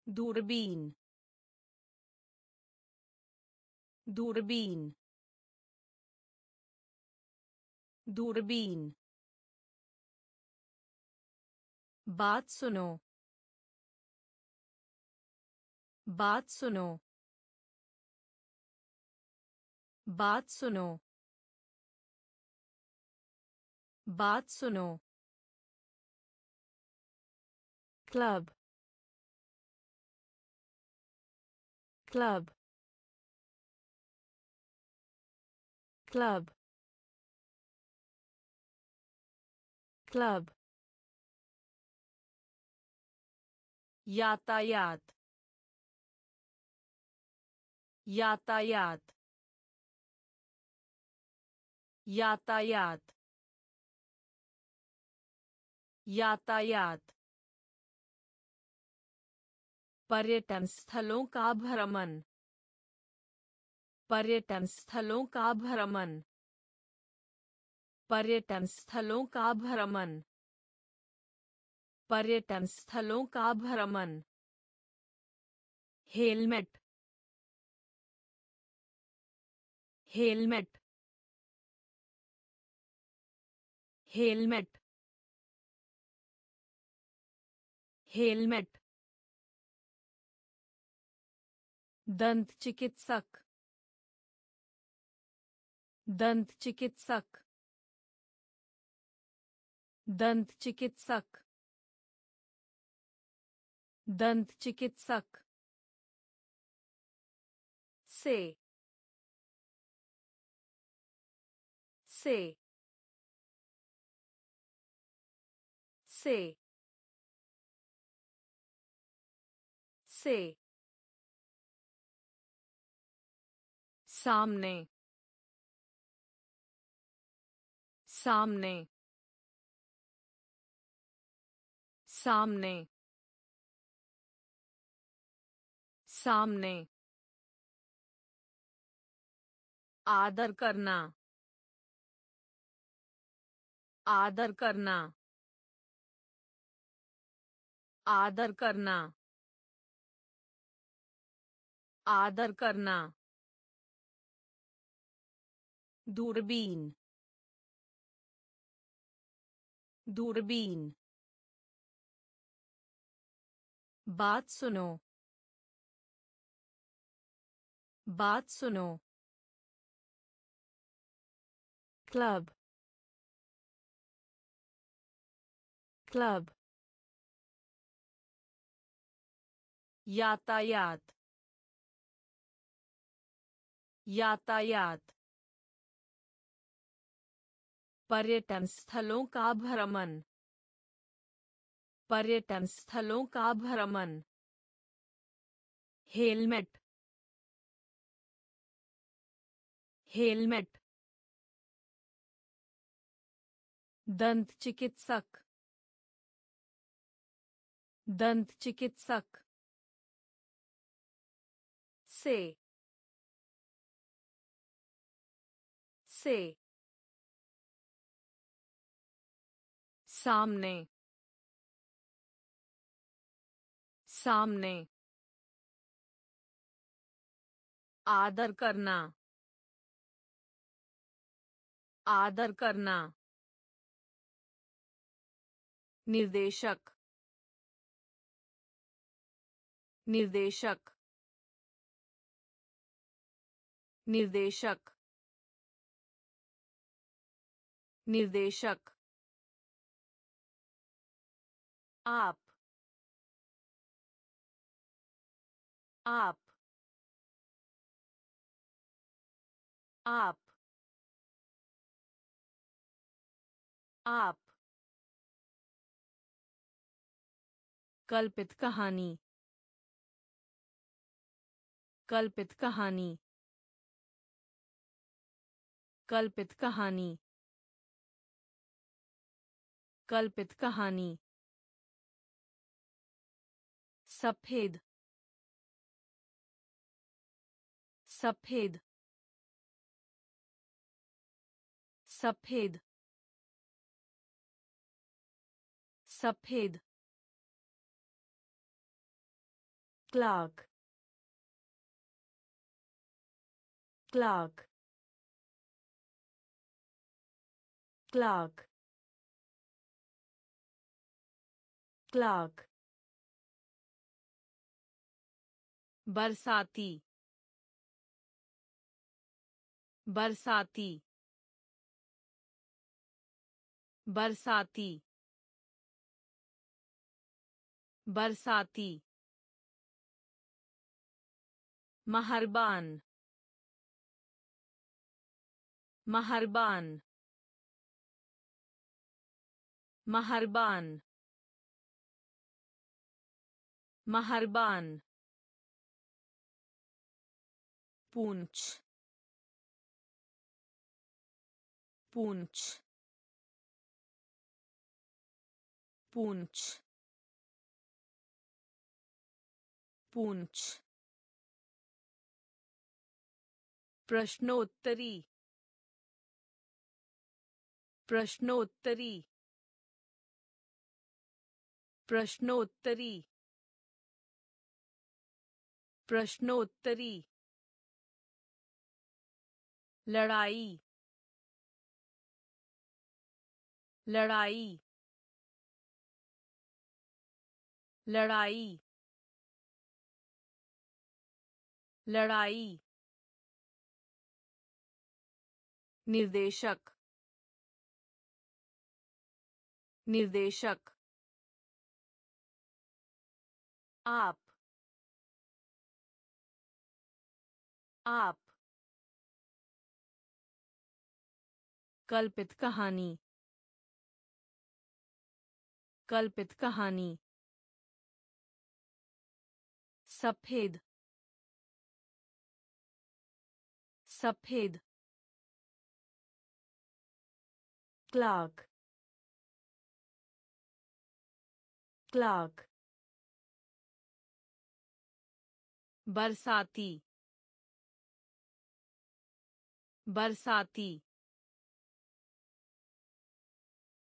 A: दूरबीन दूरबीन दूरबीन। बात सुनो। बात सुनो। बात सुनो। बात सुनो। क्लब क्लब क्लब क्लब यातायात यातायात यातायात यातायात पर्यटन स्थलों का भ्रमण। पर्यटन स्थलों का भ्रमण। पर्यटन स्थलों का भ्रमण। पर्यटन स्थलों का भ्रमण। हेलमेट। हेलमेट। हेलमेट। हेलमेट। दंत चिकित्सक दंत चिकित्सक दंत चिकित्सक दंत चिकित्सक से से से से सामने। सामने। सामने। सामने। आदर करना। आदर करना। आदर करना। आदर करना। दूरबीन दूरबीन बात सुनो बात सुनो क्लब क्लब यातायात यातायात पर्यटन स्थलों का भ्रमण। पर्यटन स्थलों का भ्रमण। हेलमेट। हेलमेट। दंत चिकित्सक। दंत चिकित्सक। से। से। सामने। सामने। आदर करना। आदर करना। निर्देशक। निर्देशक। निर्देशक। निर्देशक। आप. आप. आप. आप. कल्पित कहानी. कल्पित कहानी. कल्पित कहानी. कल्पित कहानी. सफ़ेद सफ़ेद सफ़ेद सफ़ेद
B: क्लार्क क्लार्क क्लार्क क्लार्क
A: बरसाती बरसाती बरसाती बरसाती महरबान महरबान महरबान महरबान पूंछ पूंछ पूंछ पूंछ प्रश्नोत्तरी प्रश्नोत्तरी प्रश्नोत्तरी प्रश्नोत्तरी लड़ाई। लड़ाई। लड़ाई। लड़ाई। निर्देशक। निर्देशक। आप। आप। कल्पित कहानी। कल्पित कहानी। सफ़ेद। सफ़ेद।
B: क्लार्क। क्लार्क।
A: बरसाती। बरसाती।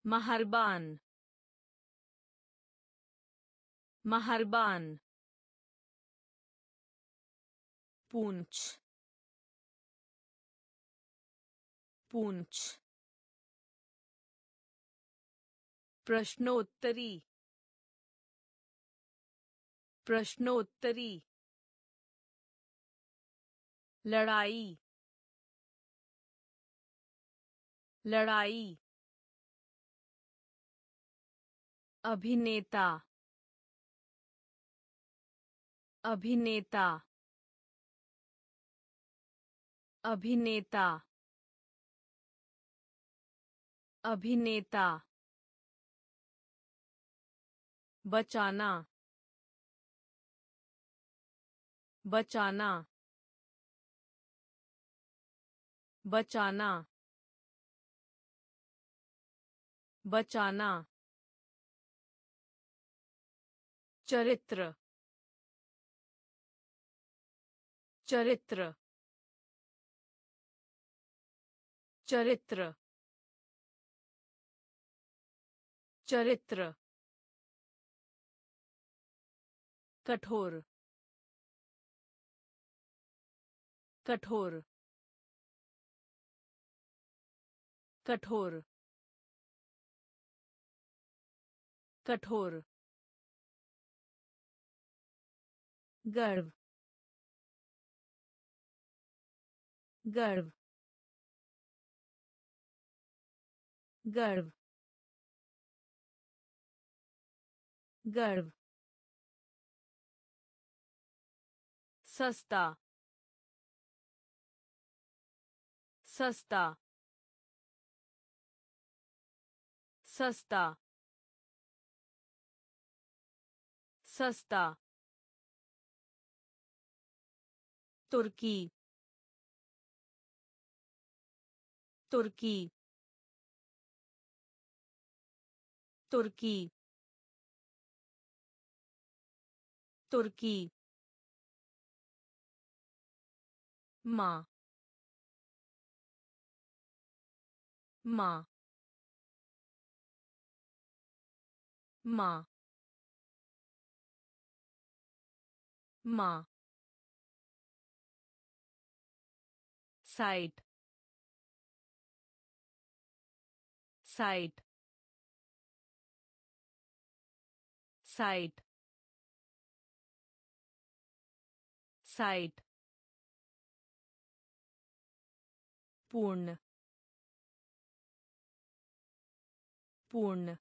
A: महरबान महरबान पूंछ पूंछ प्रश्नोत्तरी प्रश्नोत्तरी लड़ाई लड़ाई अभिनेता अभिनेता अभिनेता अभिनेता बचाना बचाना बचाना बचाना। चरित्र। चरित्र। चरित्र। चरित्र। कठोर। कठोर। कठोर। कठोर। गर्व गर्व गर्व गर्व सस्ता सस्ता सस्ता सस्ता तुर्की तुर्की तुर्की तुर्की माँ माँ माँ माँ साइट साइट साइट साइट पूर्ण पूर्ण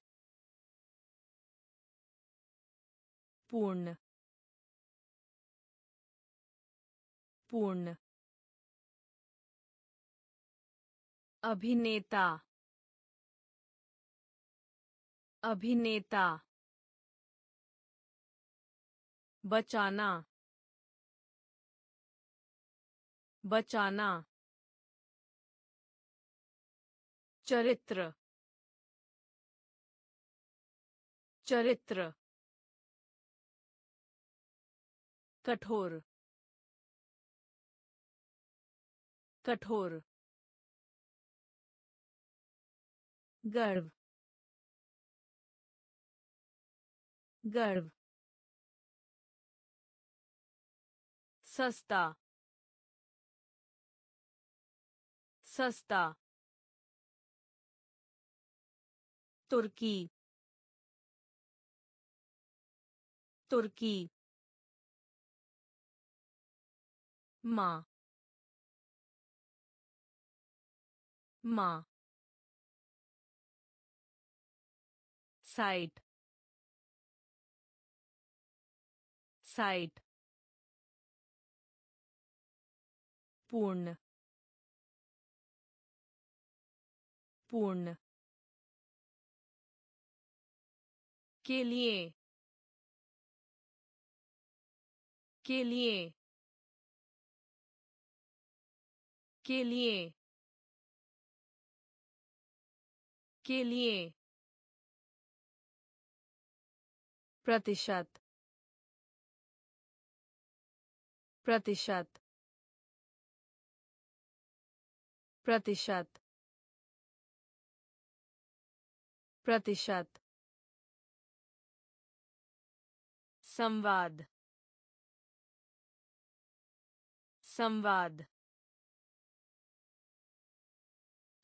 A: पूर्ण पूर्ण अभिनेता अभिनेता बचाना बचाना चरित्र चरित्र कठोर कठोर गर्व गर्व सस्ता सस्ता तुर्की तुर्की माँ माँ साइट साइट पूर्ण पूर्ण के लिए के लिए के लिए के लिए प्रतिशत प्रतिशत प्रतिशत प्रतिशत संवाद संवाद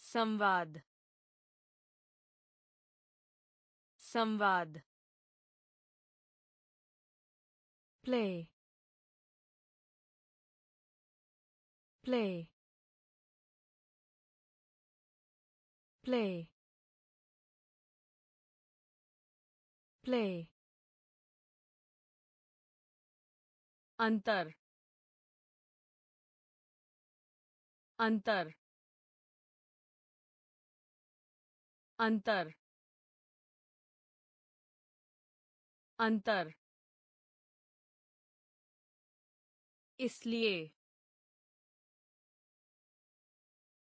A: संवाद संवाद play play play play अंतर अंतर अंतर अंतर इसलिए।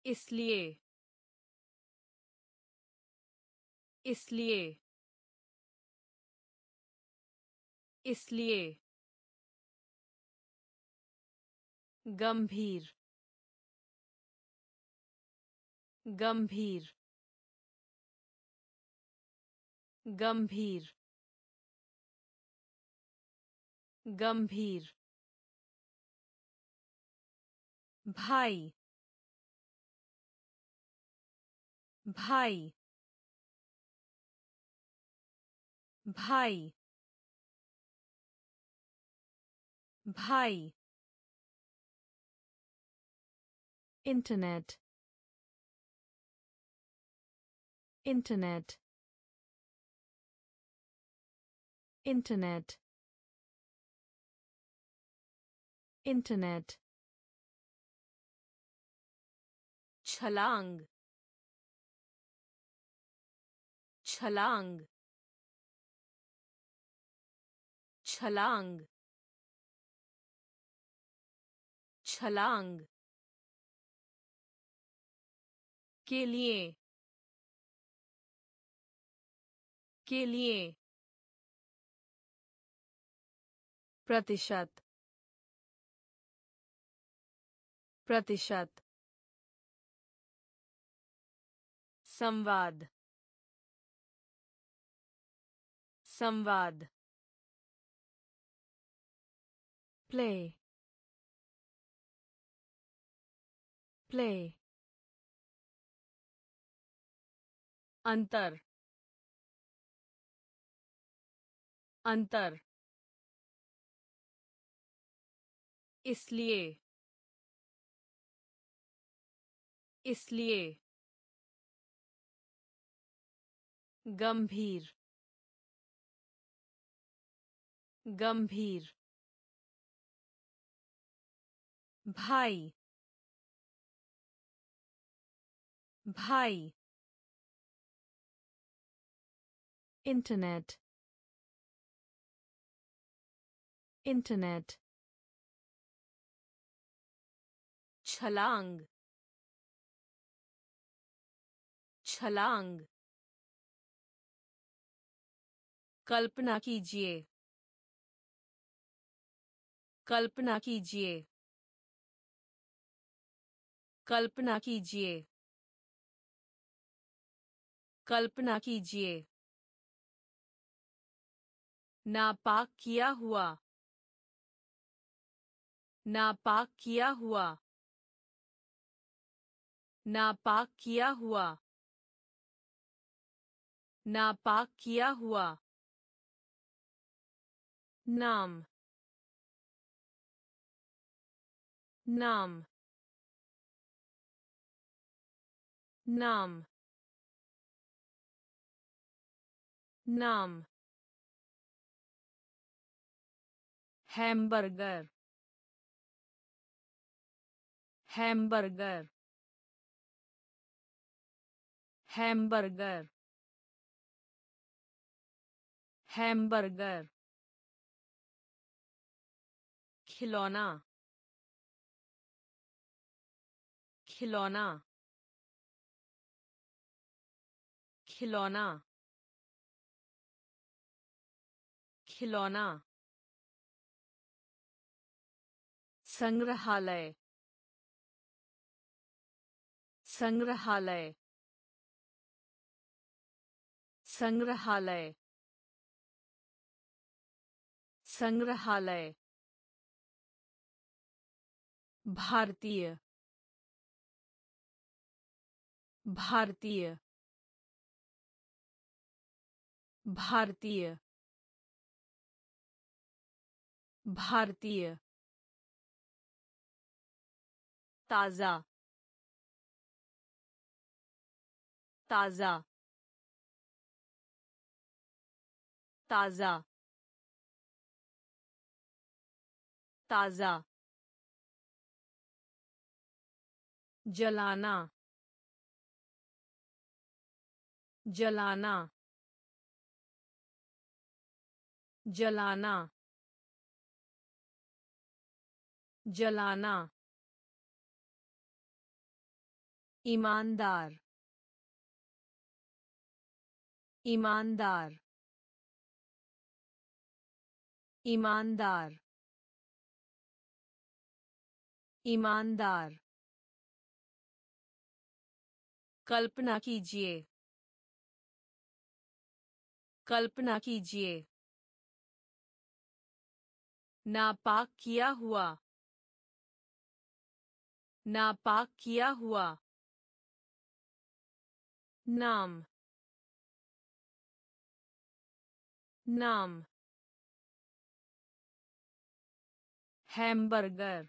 A: इसलिए। इसलिए। इसलिए। गंभीर। गंभीर। गंभीर। गंभीर। भाई भाई भाई भाई
B: internet internet internet internet
A: छलांग। छलांग। छलांग। छलांग। के लिए। के लिए।
B: प्रतिशत।
A: प्रतिशत। संवाद संवाद
B: play play
A: अंतर अंतर इसलिए इसलिए गंभीर। गंभीर। भाई। भाई।
B: internet internet
A: छलांग। छलांग। कल्पना कीजिए। कल्पना कीजिए। कल्पना कीजिए। कल्पना कीजिए। नापाक किया हुआ। नापाक किया हुआ। नापाक किया हुआ। नापाक किया हुआ। numb. Numb. Numb. Numb. Hamburger. Hamburger. Hamburger. Hamburger. खिलौना। खिलौना। खिलौना। खिलौना। संग्रहालय। संग्रहालय। संग्रहालय। संग्रहालय। भारतीय। भारतीय। भारतीय। भारतीय। ताज़ा। ताज़ा। ताज़ा। ताज़ा। जलाना जलाना जलाना जलाना। ईमानदार ईमानदार ईमानदार। ईमानदार। कल्पना कीजिए। कल्पना कीजिए। नापाक किया हुआ। नापाक किया हुआ। नाम। नाम। हैमबर्गर।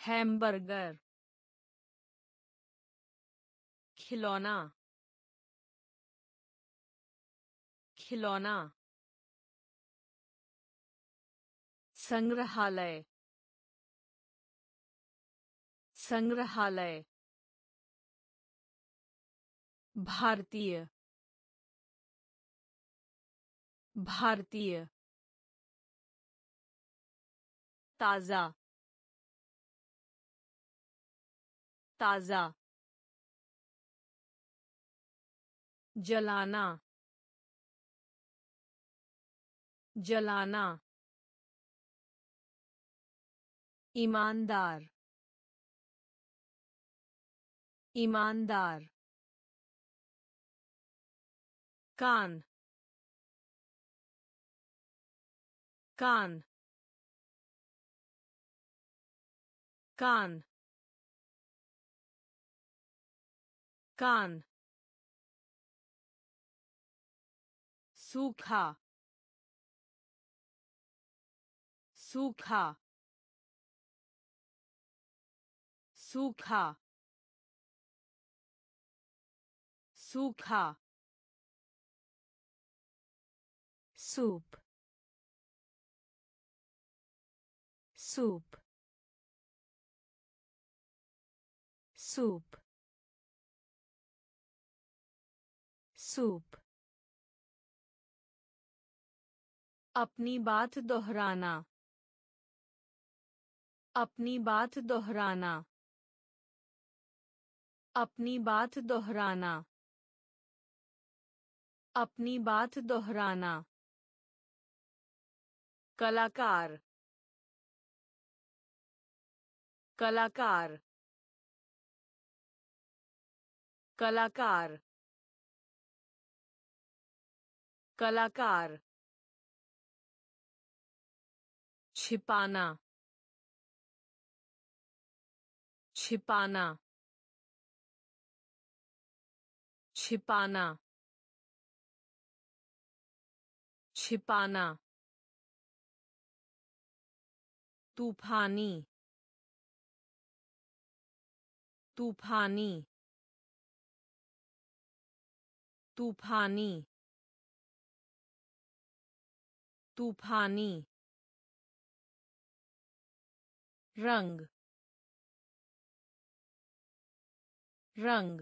A: हैमबर्गर। खिलौना। खिलौना। संग्रहालय। संग्रहालय। भारतीय। भारतीय। ताज़ा। ताज़ा। जलाना जलाना ईमानदार ईमानदार कान कान कान कान। सूखा सूखा सूखा सूखा
B: soup soup soup soup
A: अपनी बात दोहराना। अपनी बात दोहराना। अपनी बात दोहराना। अपनी बात दोहराना। कलाकार। कलाकार। कलाकार। कलाकार। छिपाना। छिपाना। छिपाना। छिपाना। तूफानी। तूफानी। तूफानी। तूफानी। रंग रंग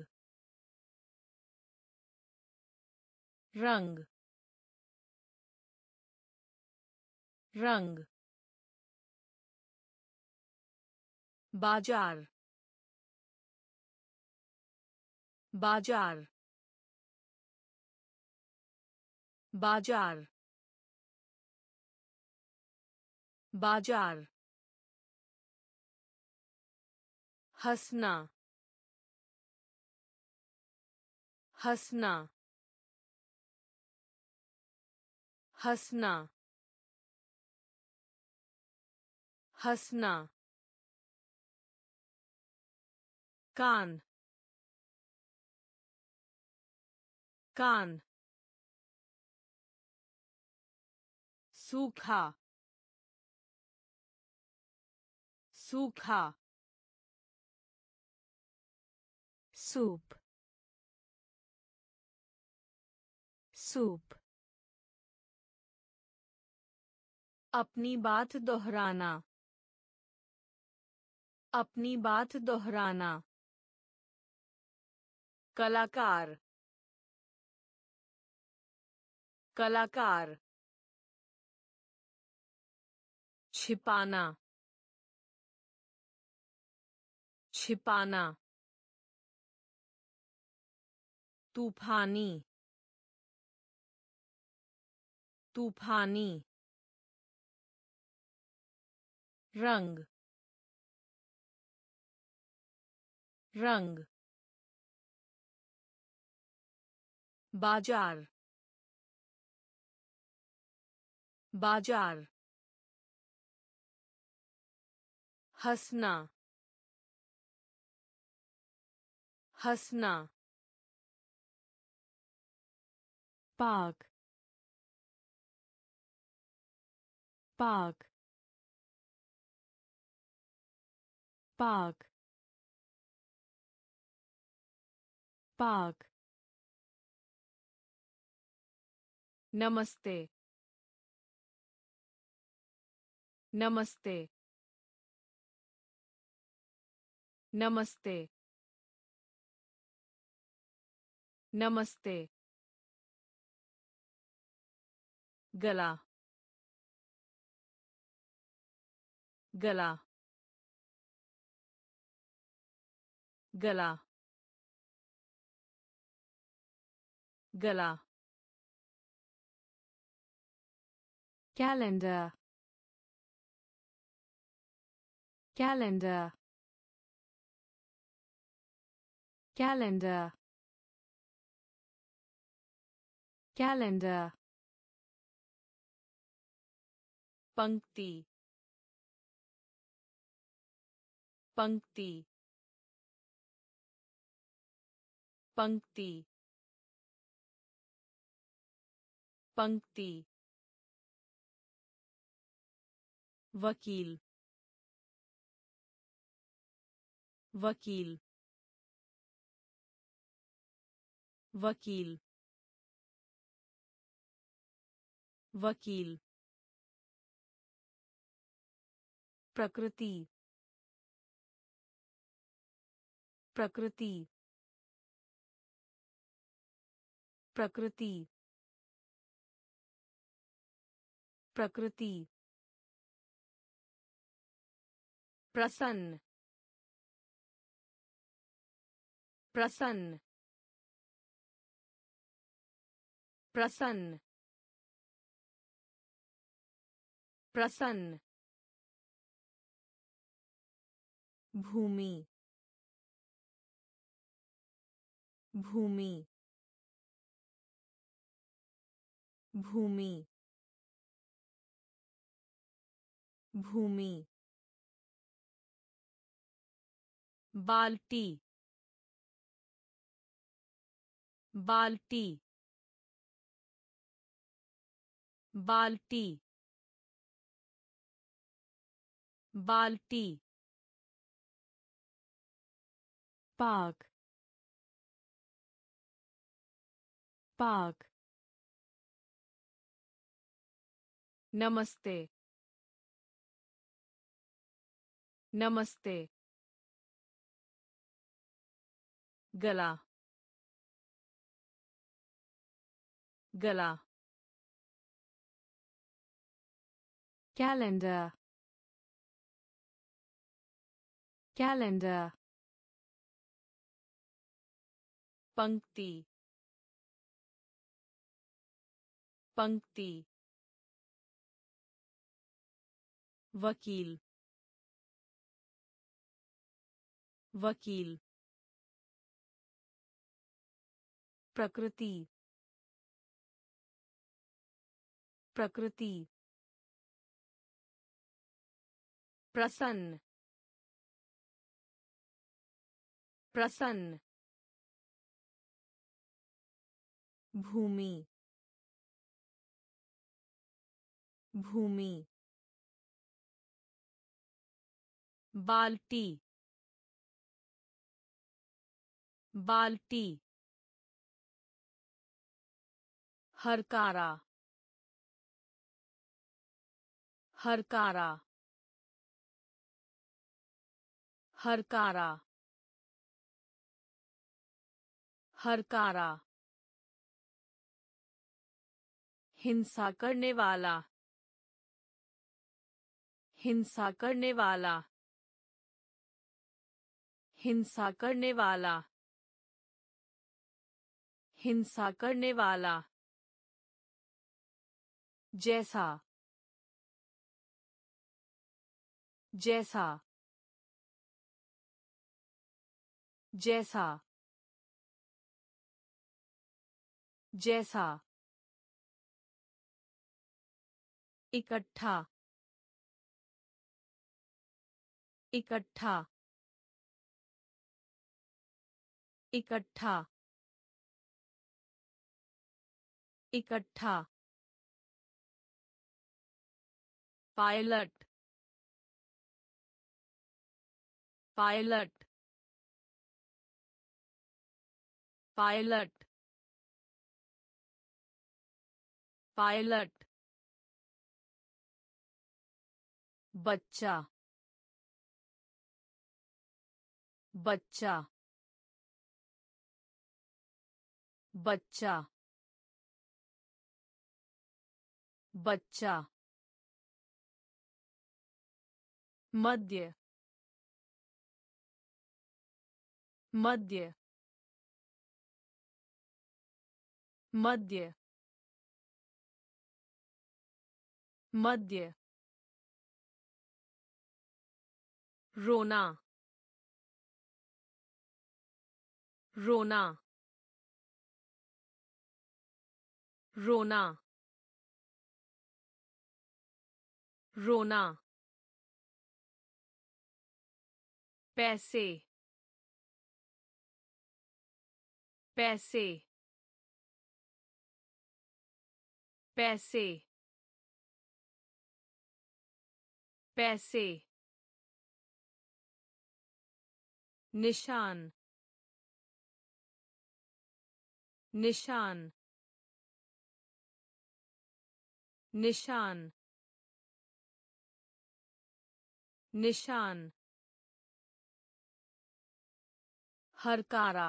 A: रंग रंग बाज़ार बाज़ार बाज़ार बाज़ार हंसना। हंसना। हंसना। हंसना। कान। कान। सूखा। सूखा।
B: Soup. Soup.
A: अपनी बात दोहराना अपनी बात दोहराना कलाकार कलाकार छिपाना छिपाना तूफानी। तूफानी। रंग। रंग। बाज़ार। बाज़ार। हंसना। हंसना।
B: Park. Park. Park. Park.
A: नमस्ते नमस्ते नमस्ते नमस्ते गला गला गला गला
B: calendar calendar calendar calendar
A: पंक्ति। पंक्ति। पंक्ति। पंक्ति। वकील। वकील। वकील। वकील। प्रकृति। प्रकृति। प्रकृति। प्रकृति। प्रसन्न। प्रसन्न। प्रसन्न। प्रसन्न। भूमि भूमि भूमि भूमि बाल्टी बाल्टी बाल्टी बाल्टी
B: park park
A: नमस्ते नमस्ते गला गला
B: calendar calendar
A: पंक्ति। पंक्ति। वकील। वकील। प्रकृति। प्रकृति। प्रसन्न। प्रसन्न। भूमि भूमि बाल्टी बाल्टी हरकारा हरकारा हरकारा हरकारा। हिंसा करने वाला। हिंसा करने वाला। हिंसा करने वाला। हिंसा करने वाला। जैसा। जैसा। जैसा। जैसा। इकट्ठा इकट्ठा इकट्ठा इकट्ठा पायलट पायलट पायलट पायलट बच्चा बच्चा बच्चा बच्चा मध्य मध्य मध्य मध्य रोना। रोना। रोना। रोना। पैसे। पैसे। पैसे। पैसे। निशान निशान निशान निशान। हरकारा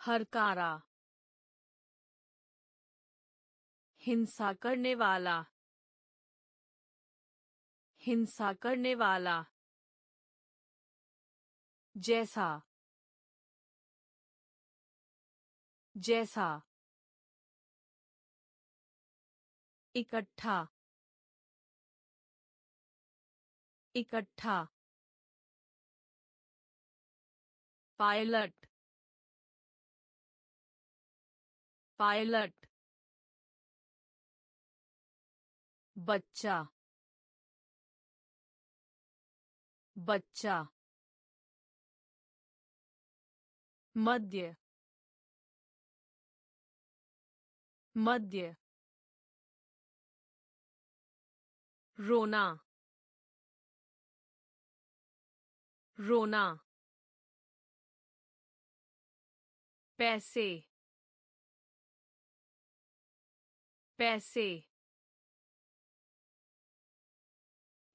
A: हरकारा। हिंसा करने वाला हिंसा करने वाला। जैसा जैसा इकट्ठा इकट्ठा पायलट पायलट बच्चा बच्चा मध्य मध्य रोना रोना पैसे पैसे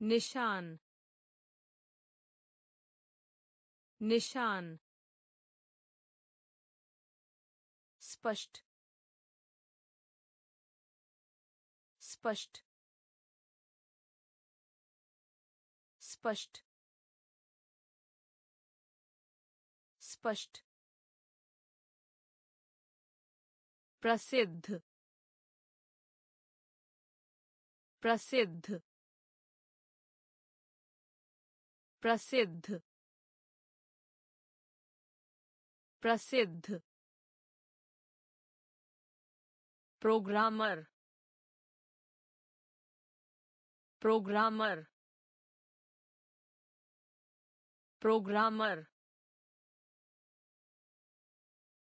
A: निशान निशान स्पष्ट। स्पष्ट। स्पष्ट। स्पष्ट। प्रसिद्ध। प्रसिद्ध। प्रसिद्ध। प्रसिद्ध। प्रोग्रामर प्रोग्रामर प्रोग्रामर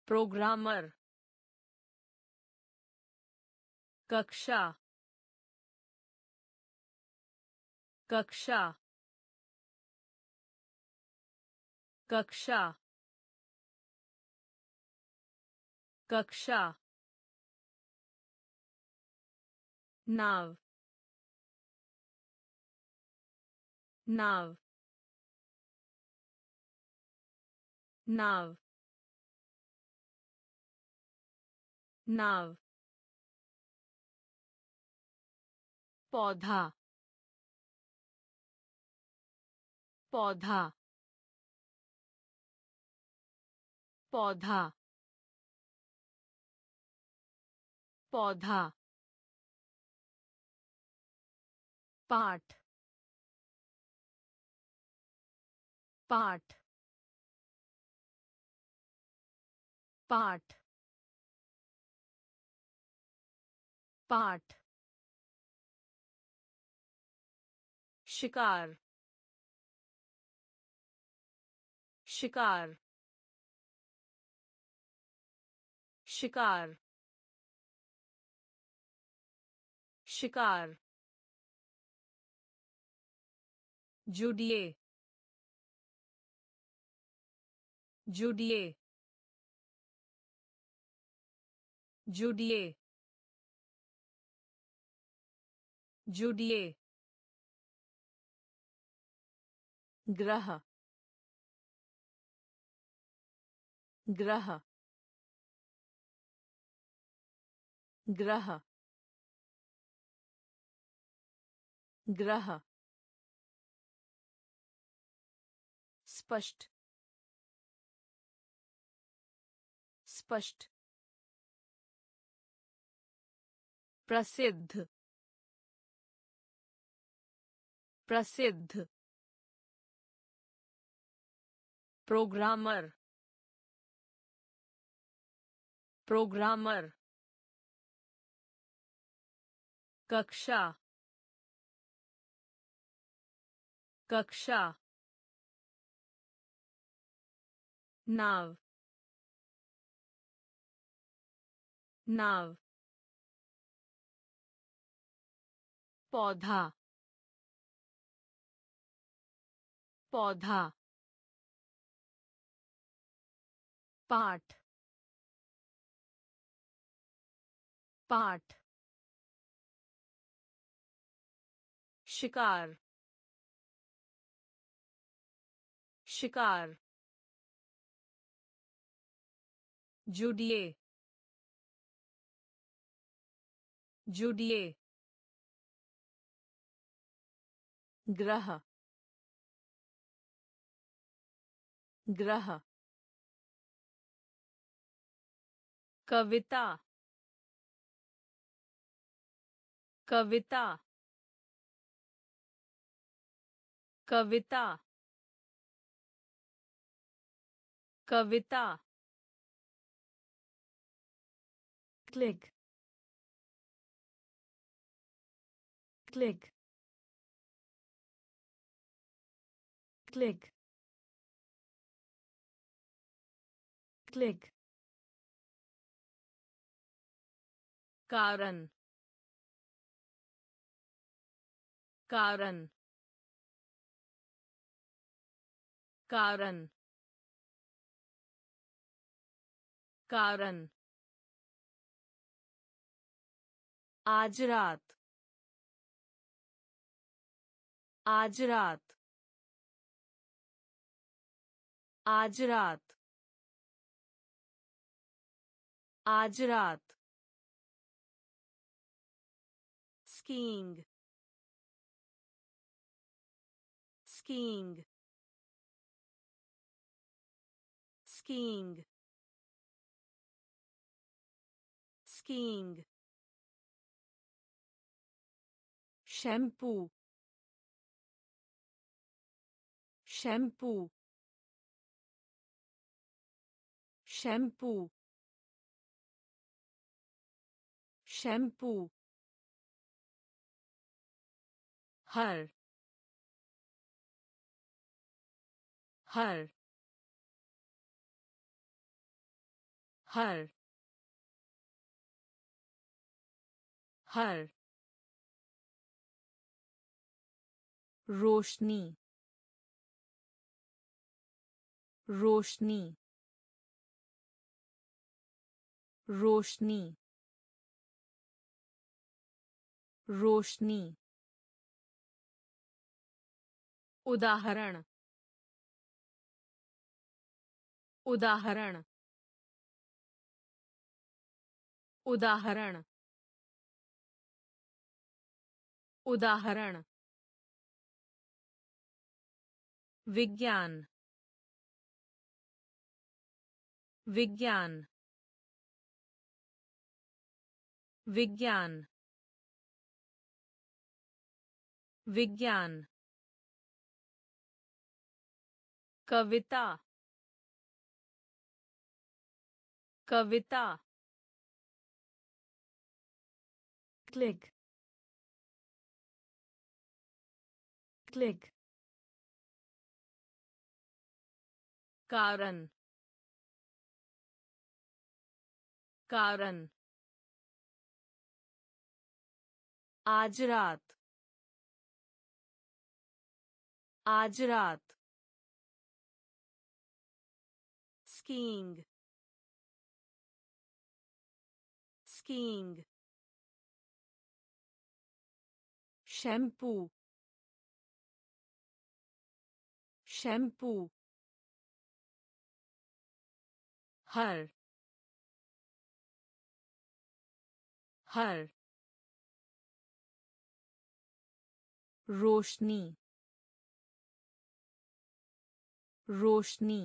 A: प्रोग्रामर कक्षा कक्षा कक्षा कक्षा नाव नाव नाव नाव पौधा पौधा पौधा. पौधा पाठ। पाठ। पाठ। पाठ। शिकार। शिकार। शिकार। शिकार। जुडिए जुडिए जुडिए जुडिए ग्रह ग्रह ग्रह ग्रह स्पष्ट। स्पष्ट। प्रसिद्ध। प्रसिद्ध। प्रोग्रामर। प्रोग्रामर। कक्षा। कक्षा। नाव नाव पौधा पौधा पाठ पाठ शिकार शिकार जुडिए जुडिए ग्रह ग्रह कविता कविता कविता कविता
B: click click click click
A: कारण कारण कारण कारण आज रात। आज रात। आज रात। आज रात। Skiing. Skiing. Skiing. Skiing.
B: shampoo. Shampoo. Shampoo. Shampoo. Her her her her रोशनी रोशनी रोशनी रोशनी। उदाहरण उदाहरण उदाहरण। उदाहरण विज्ञान विज्ञान विज्ञान विज्ञान कविता कविता click click
A: कारण। कारण। आज रात। आज रात। Skiing. Skiing.
B: Shampoo. Shampoo.
A: Her her.
B: रोशनी रोशनी।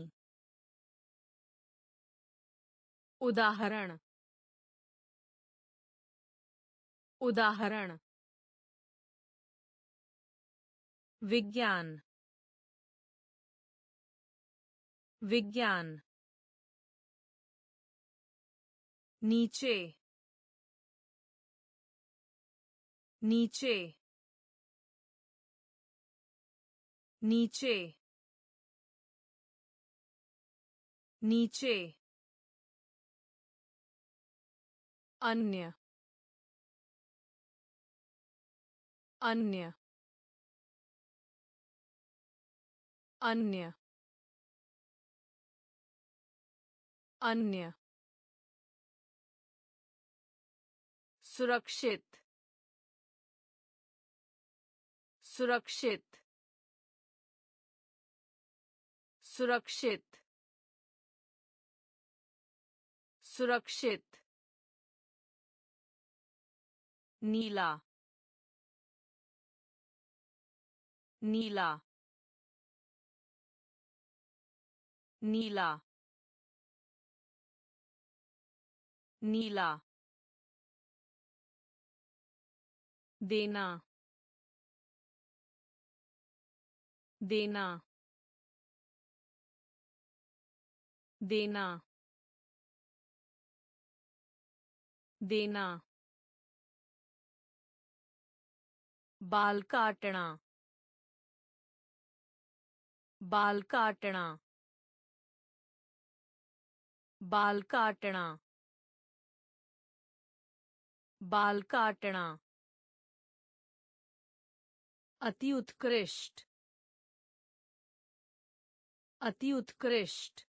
A: उदाहरण उदाहरण। विज्ञान विज्ञान। नीचे नीचे नीचे नीचे अन्य अन्य अन्य अन्य। सुरक्षित सुरक्षित सुरक्षित सुरक्षित नीला नीला नीला नीला देना। देना। देना। देना। बाल काटना। बाल काटना। बाल काटना। बाल काटना। अति उत्कृष्ट। अति उत्कृष्ट।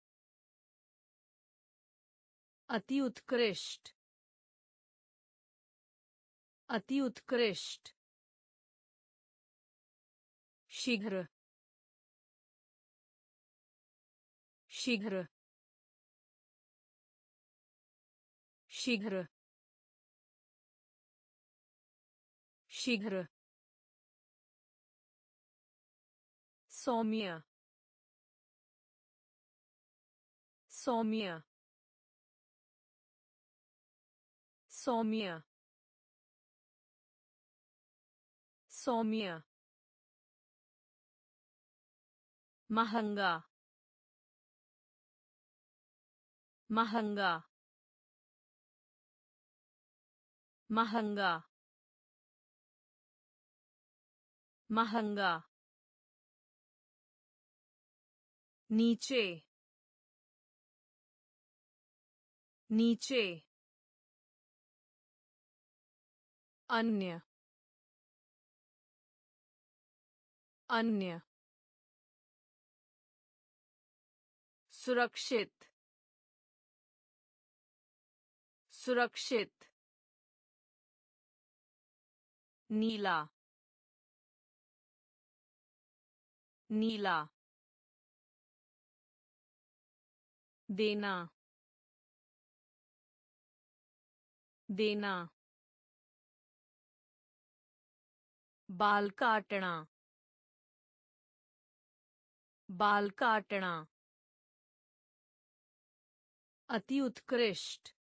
A: अति उत्कृष्ट। अति उत्कृष्ट। शीघ्र। शीघ्र। शीघ्र। शीघ्र। सौम्य सौम्य सौम्य सौम्य महँगा महँगा महँगा महँगा नीचे नीचे अन्य अन्य सुरक्षित सुरक्षित नीला नीला देना। देना। बाल काटना। बाल काटना। अति उत्कृष्ट।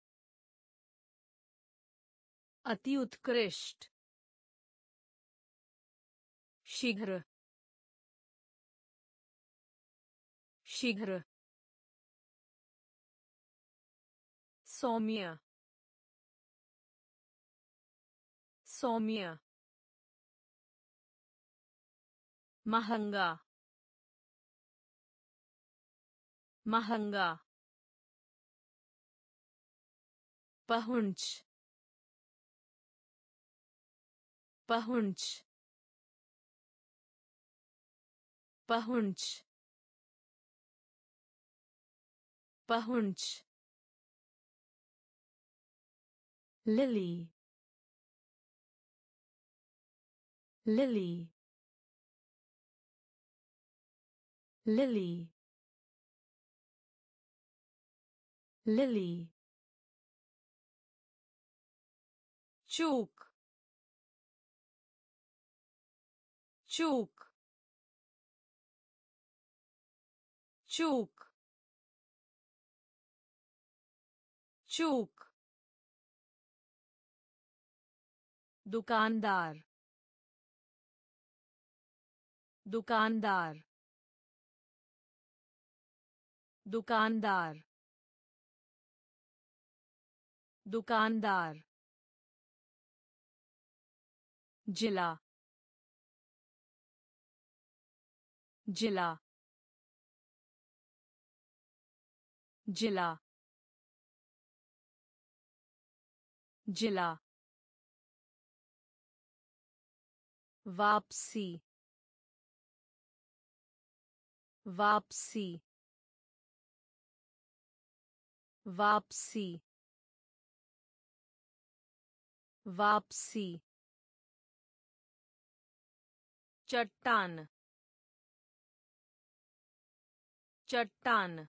A: अति उत्कृष्ट। शीघ्र। शीघ्र। सौम्य सौम्य महँगा महँगा पहुँच पहुँच पहुँच पहुँच
B: Lily. Lily. Lily. Lily.
A: Чук. Чук. Чук. Чук. दुकानदार दुकानदार दुकानदार दुकानदार जिला जिला जिला जिला। वापसी। वापसी। वापसी। वापसी। चट्टान। चट्टान।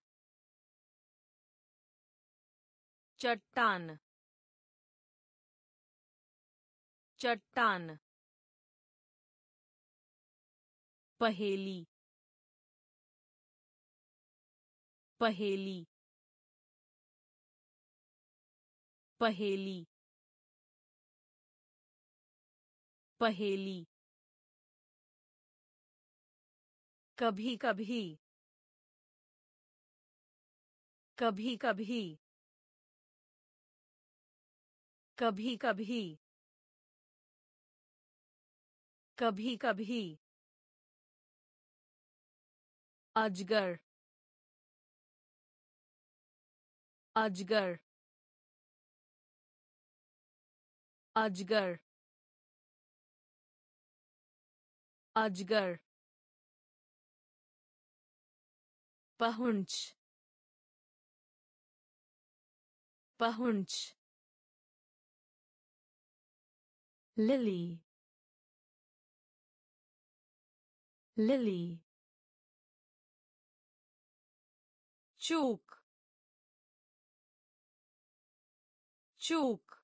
A: चट्टान। चट्टान। पहेली। पहेली। पहेली। पहेली। कभी कभी कभी कभी कभी कभी कभी कभी अजगर अजगर अजगर अजगर। पहुँच पहुँच।
B: लिली lily
A: चूक चूक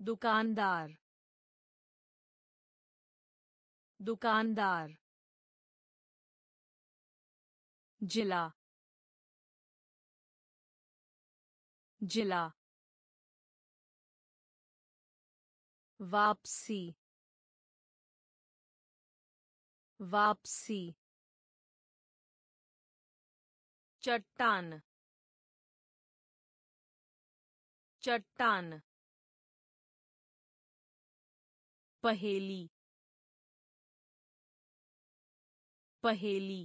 A: दुकानदार दुकानदार जिला जिला वापसी वापसी चट्टान चट्टान पहेली पहेली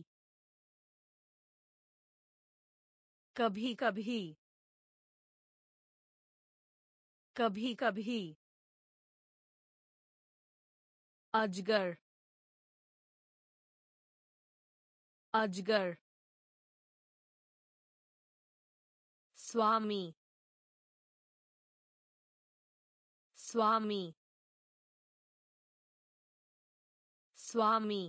A: कभी कभी कभी कभी अजगर अजगर स्वामी स्वामी स्वामी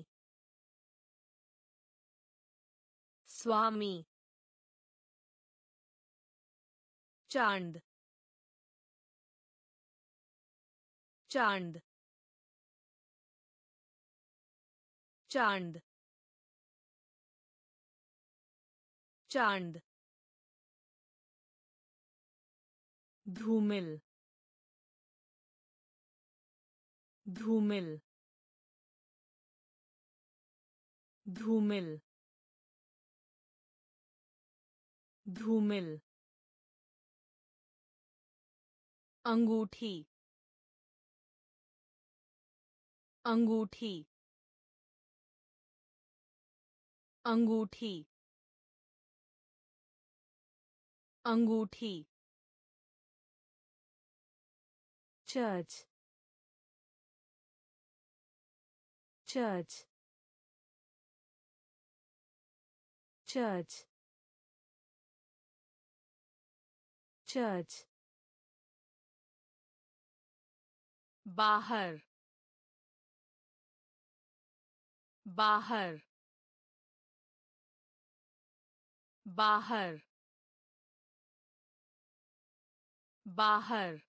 A: स्वामी चाँद चाँद चाँद चाँद धूमिल धूमिल धूमिल धूमिल अंगूठी अंगूठी अंगूठी अंगूठी
B: church church church church
A: बाहर बाहर बाहर बाहर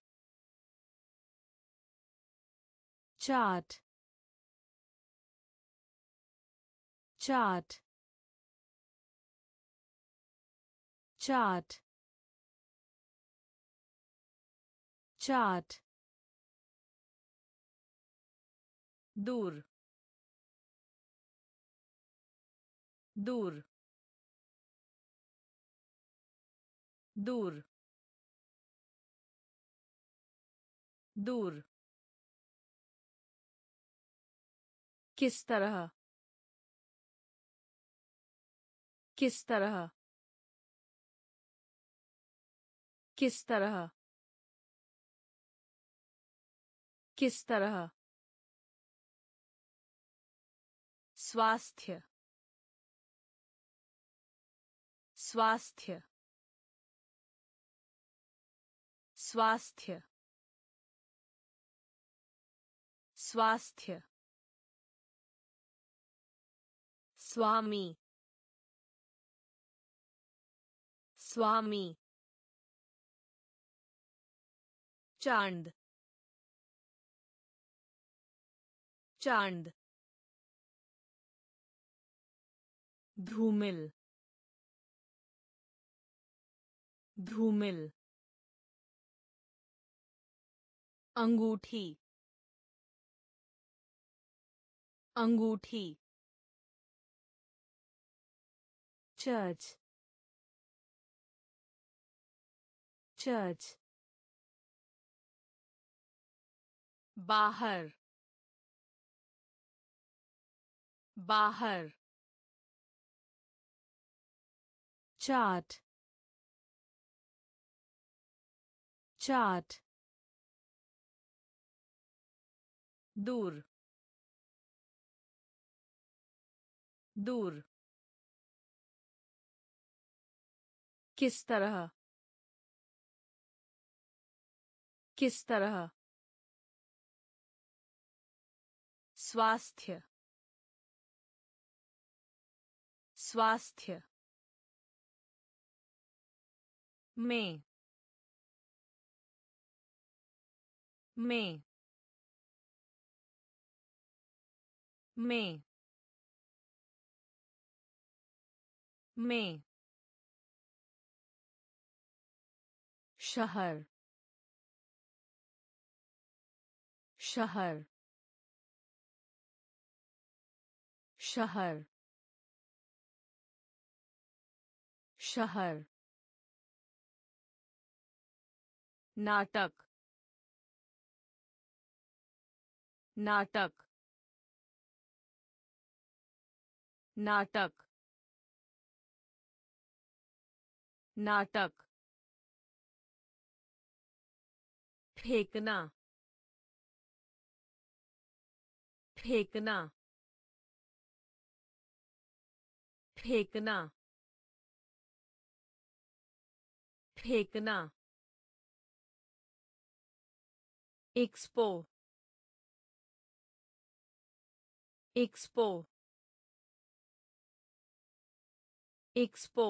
B: चार्ट चार्ट चार्ट चार्ट
A: दूर दूर दूर दूर किस तरह? किस तरह? किस तरह? किस तरह? स्वास्थ्य। स्वास्थ्य। स्वास्थ्य। स्वास्थ्य। स्वामी स्वामी चाँद चाँद धूमिल धूमिल अंगूठी अंगूठी
B: church church
A: बाहर बाहर
B: chart chart
A: दूर दूर किस तरह? किस तरह? स्वास्थ्य। स्वास्थ्य। में। में। में। में। शहर शहर शहर शहर। नाटक नाटक। नाटक नाटक। फेंकना। फेंकना। फेंकना। फेंकना। एक्सपो। एक्सपो। एक्सपो।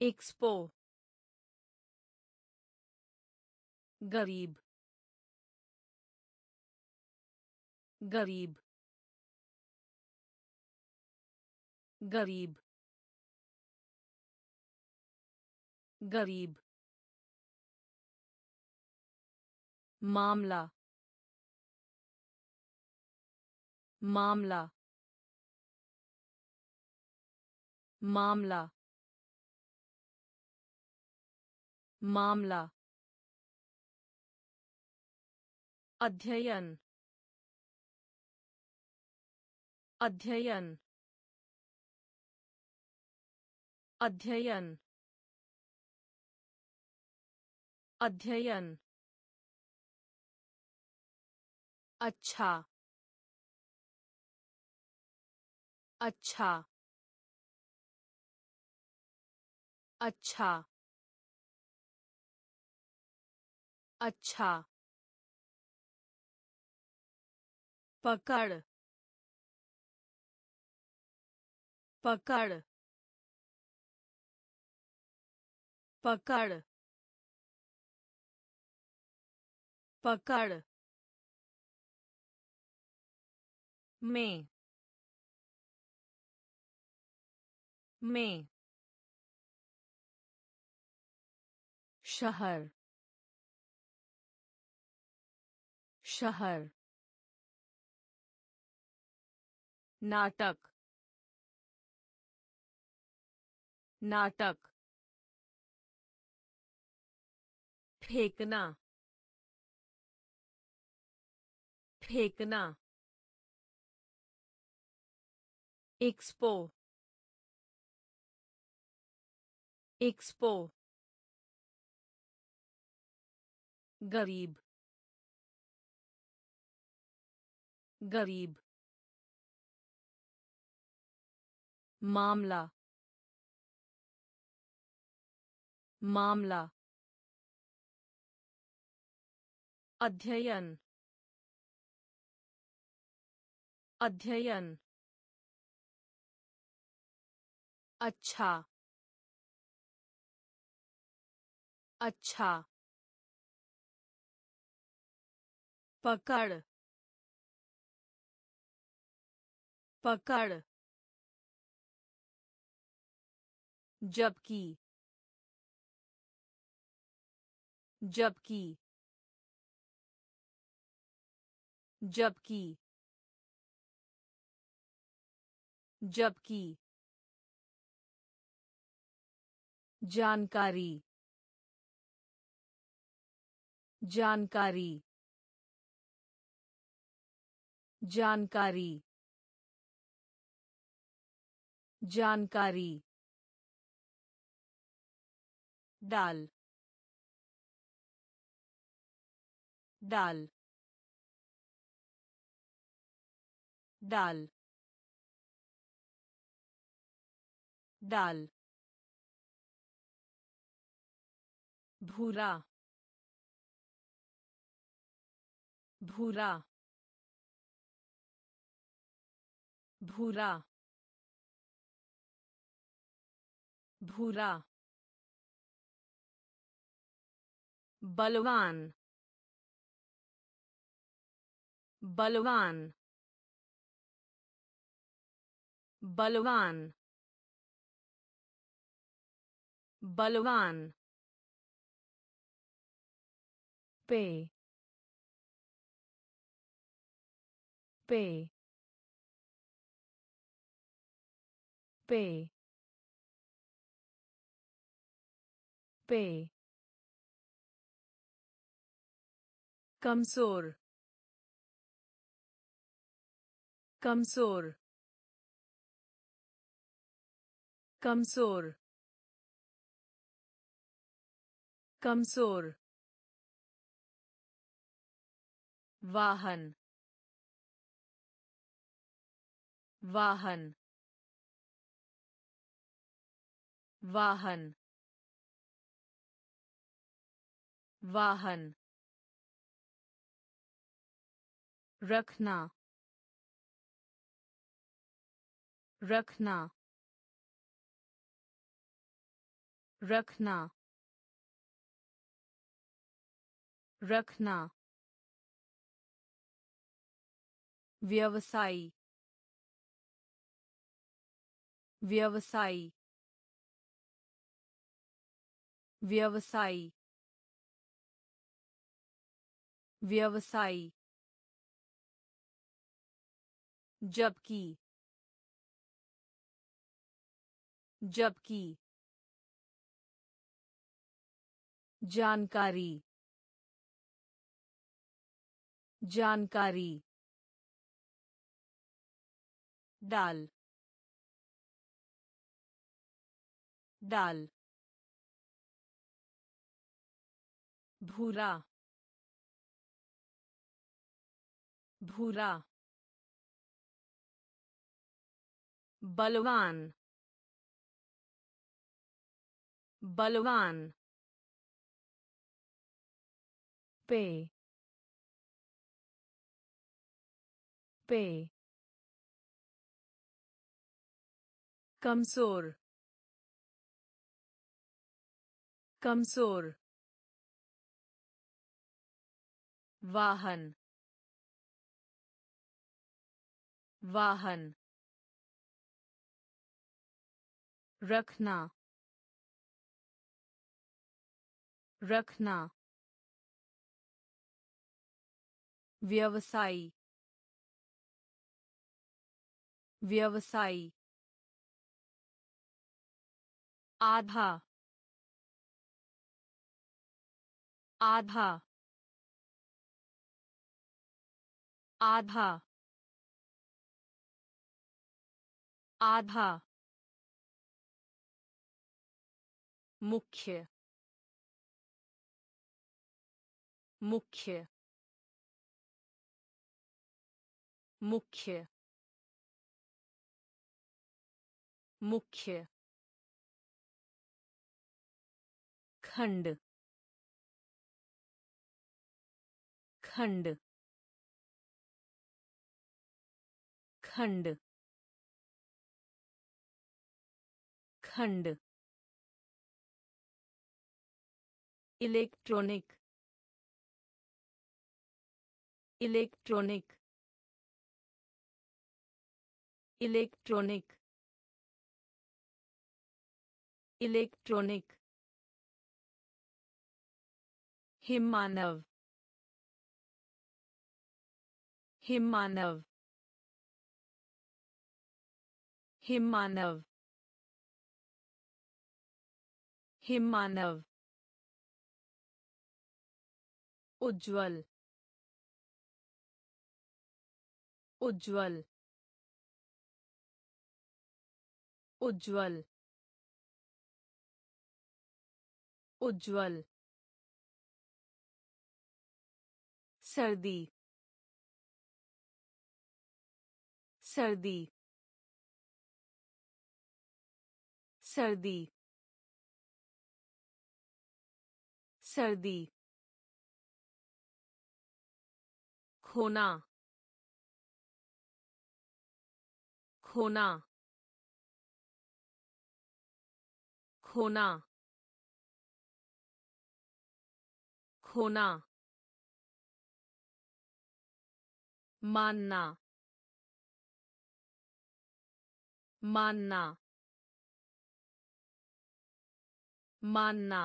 A: एक्सपो। गरीब गरीब गरीब गरीब। मामला मामला मामला। मामला। अध्ययन अध्ययन अध्ययन अध्ययन। अच्छा अच्छा अच्छा अच्छा। पकड़ पकड़ पकड़ पकड़ में में शहर शहर नाटक नाटक फेंकना फेंकना एक्सपो एक्सपो गरीब गरीब मामला मामला अध्ययन अध्ययन अच्छा अच्छा पकड़ पकड़ जबकि जबकि जबकि जबकि। जानकारी जानकारी। जानकारी जानकारी। डाल डाल डाल डाल भूरा भूरा भूरा भूरा बलवान बलवान बलवान बलवान
B: पे पे पे पे
A: कमज़ोर कमज़ोर कमज़ोर कमज़ोर। वाहन वाहन वाहन। वाहन रखना रखना रखना रखना। व्यवसायी व्यवसायी। व्यवसायी व्यवसायी। जबकि जबकि जानकारी जानकारी डाल डाल भूरा भूरा बलवान बलवान
B: पे पे
A: कमज़ोर कमज़ोर वाहन वाहन रखना रखना व्यवसायी व्यवसायी आधा आधा आधा आधा। मुख्य मुख्य मुख्य मुख्य खंड खंड खंड खंड इलेक्ट्रॉनिक इलेक्ट्रॉनिक इलेक्ट्रॉनिक इलेक्ट्रॉनिक। हिमानव हिमानव। हिमानव हिमानव। उज्ज्वल उज्ज्वल उज्ज्वल उज्ज्वल। सर्दी सर्दी सर्दी सर्दी। खोना। खोना। खोना। खोना। मानना। मानना। मानना।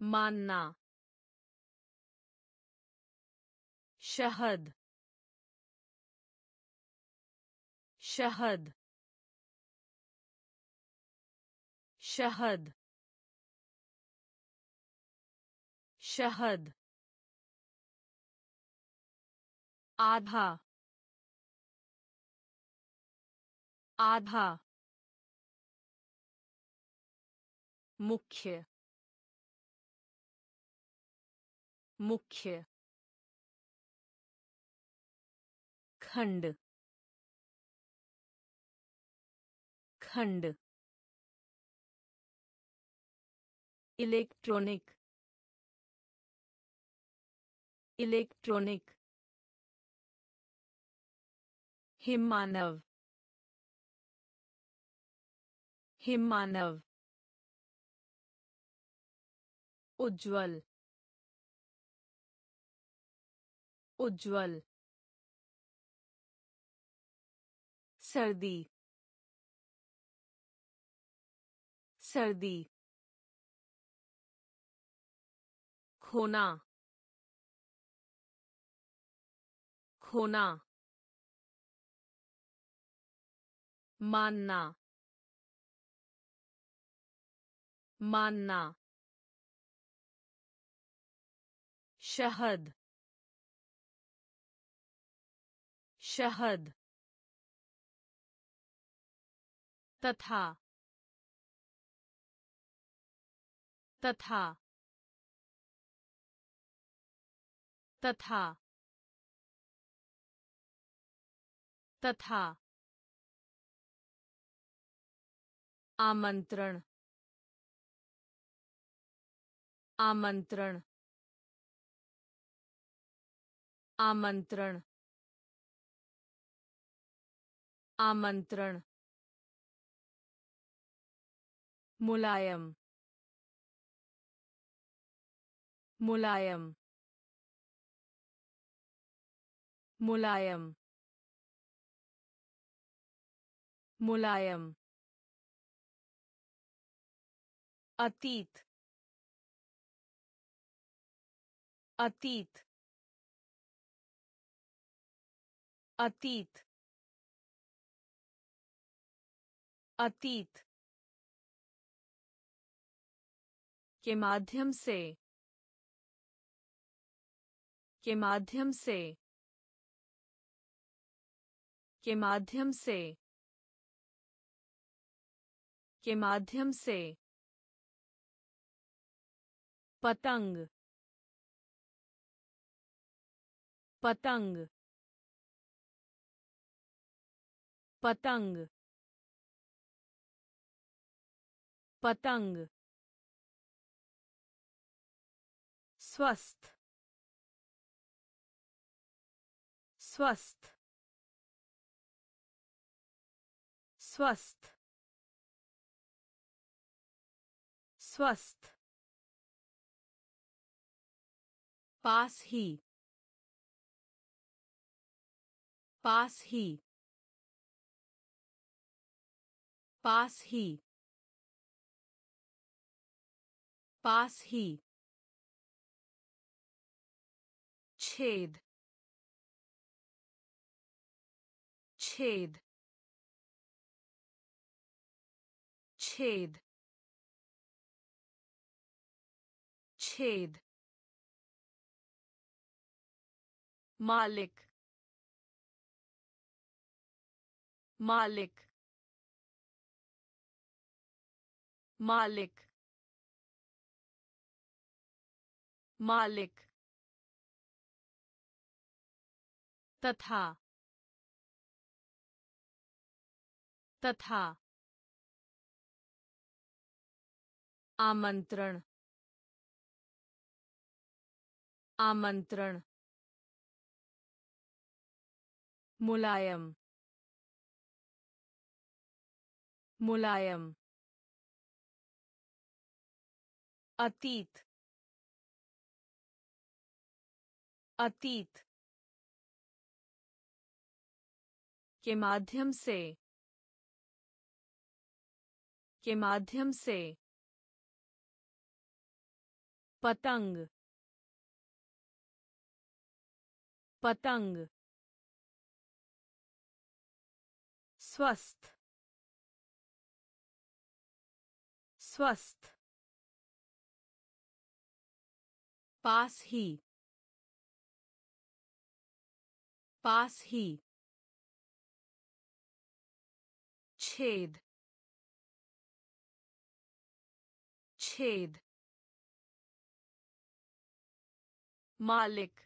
A: मानना। शहद शहद शहद शहद आधा आधा मुख्य मुख्य खंड खंड इलेक्ट्रॉनिक इलेक्ट्रॉनिक हिमानव हिमानव उज्ज्वल उज्ज्वल सर्दी। सर्दी। खोना। खोना। मानना। मानना। शहद। शहद। तथा तथा तथा तथा। आमंत्रण आमंत्रण आमंत्रण। आमंत्रण। मुलायम। मुलायम। मुलायम। मुलायम। अतीत। अतीत। अतीत। अतीत।
B: के माध्यम से, के माध्यम से, के माध्यम से, के माध्यम से, पतंग पतंग पतंग पतंग स्वस्थ स्वस्थ स्वस्थ स्वस्थ पास ही पास ही पास ही पास ही छेद छेद छेद छेद मालिक मालिक मालिक मालिक तथा तथा आमंत्रण आमंत्रण मुलायम मुलायम अतीत अतीत के माध्यम से। के माध्यम से। पतंग। पतंग। स्वस्थ। स्वस्थ। पास ही। पास ही। छेद छेद मालिक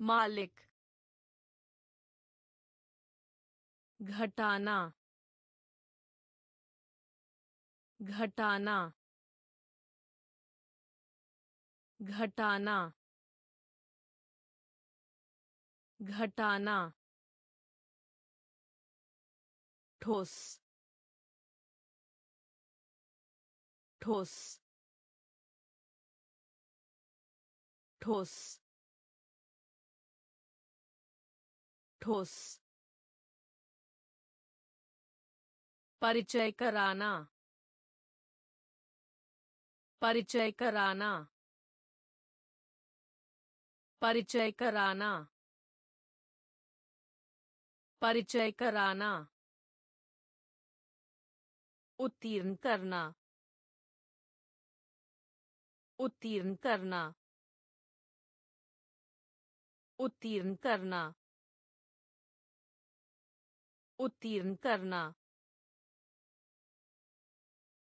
B: मालिक घटाना घटाना घटाना घटाना ठोस। ठोस। ठोस। ठोस। परिचय कराना। परिचय कराना। परिचय कराना। परिचय कराना। उत्तीर्ण करना। उत्तीर्ण करना। उत्तीर्ण करना। उत्तीर्ण करना।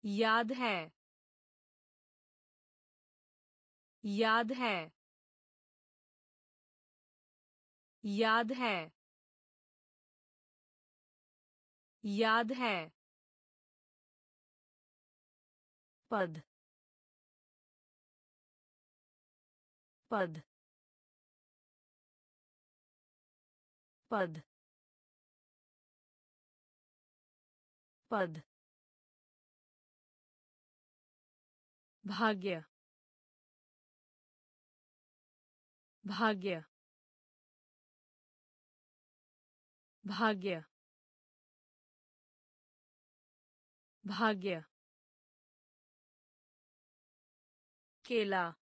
B: याद है। याद है। याद है। याद है। पद पद पद पद। भाग्य भाग्य। भाग्य भाग्य। केला.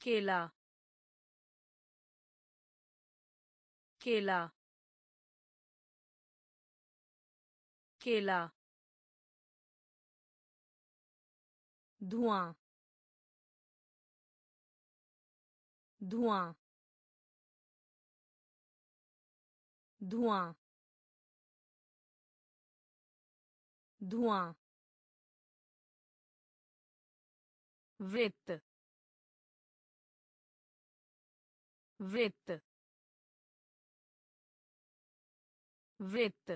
B: केला. केला. केला. धुआँ. धुआँ. धुआँ. धुआँ. वृत्त वृत्त वृत्त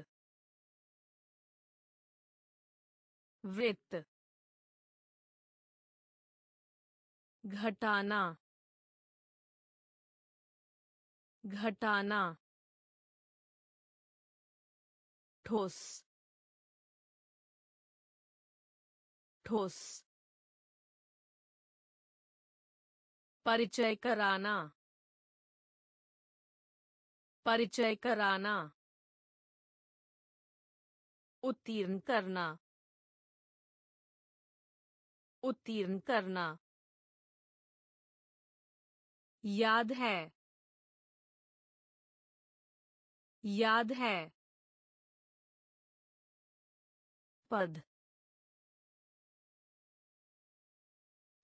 B: वृत्त। घटाना घटाना। ठोस ठोस। परिचय कराना। परिचय कराना। उत्तीर्ण करना। उत्तीर्ण करना। याद है। याद है। पद।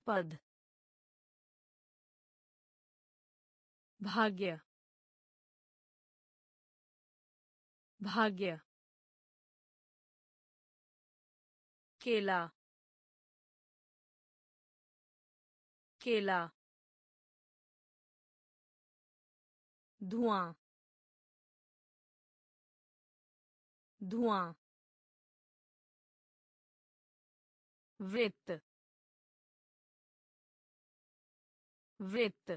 B: पद। भाग्य भाग्य केला केला धुआँ धुआँ वृत्त वृत्त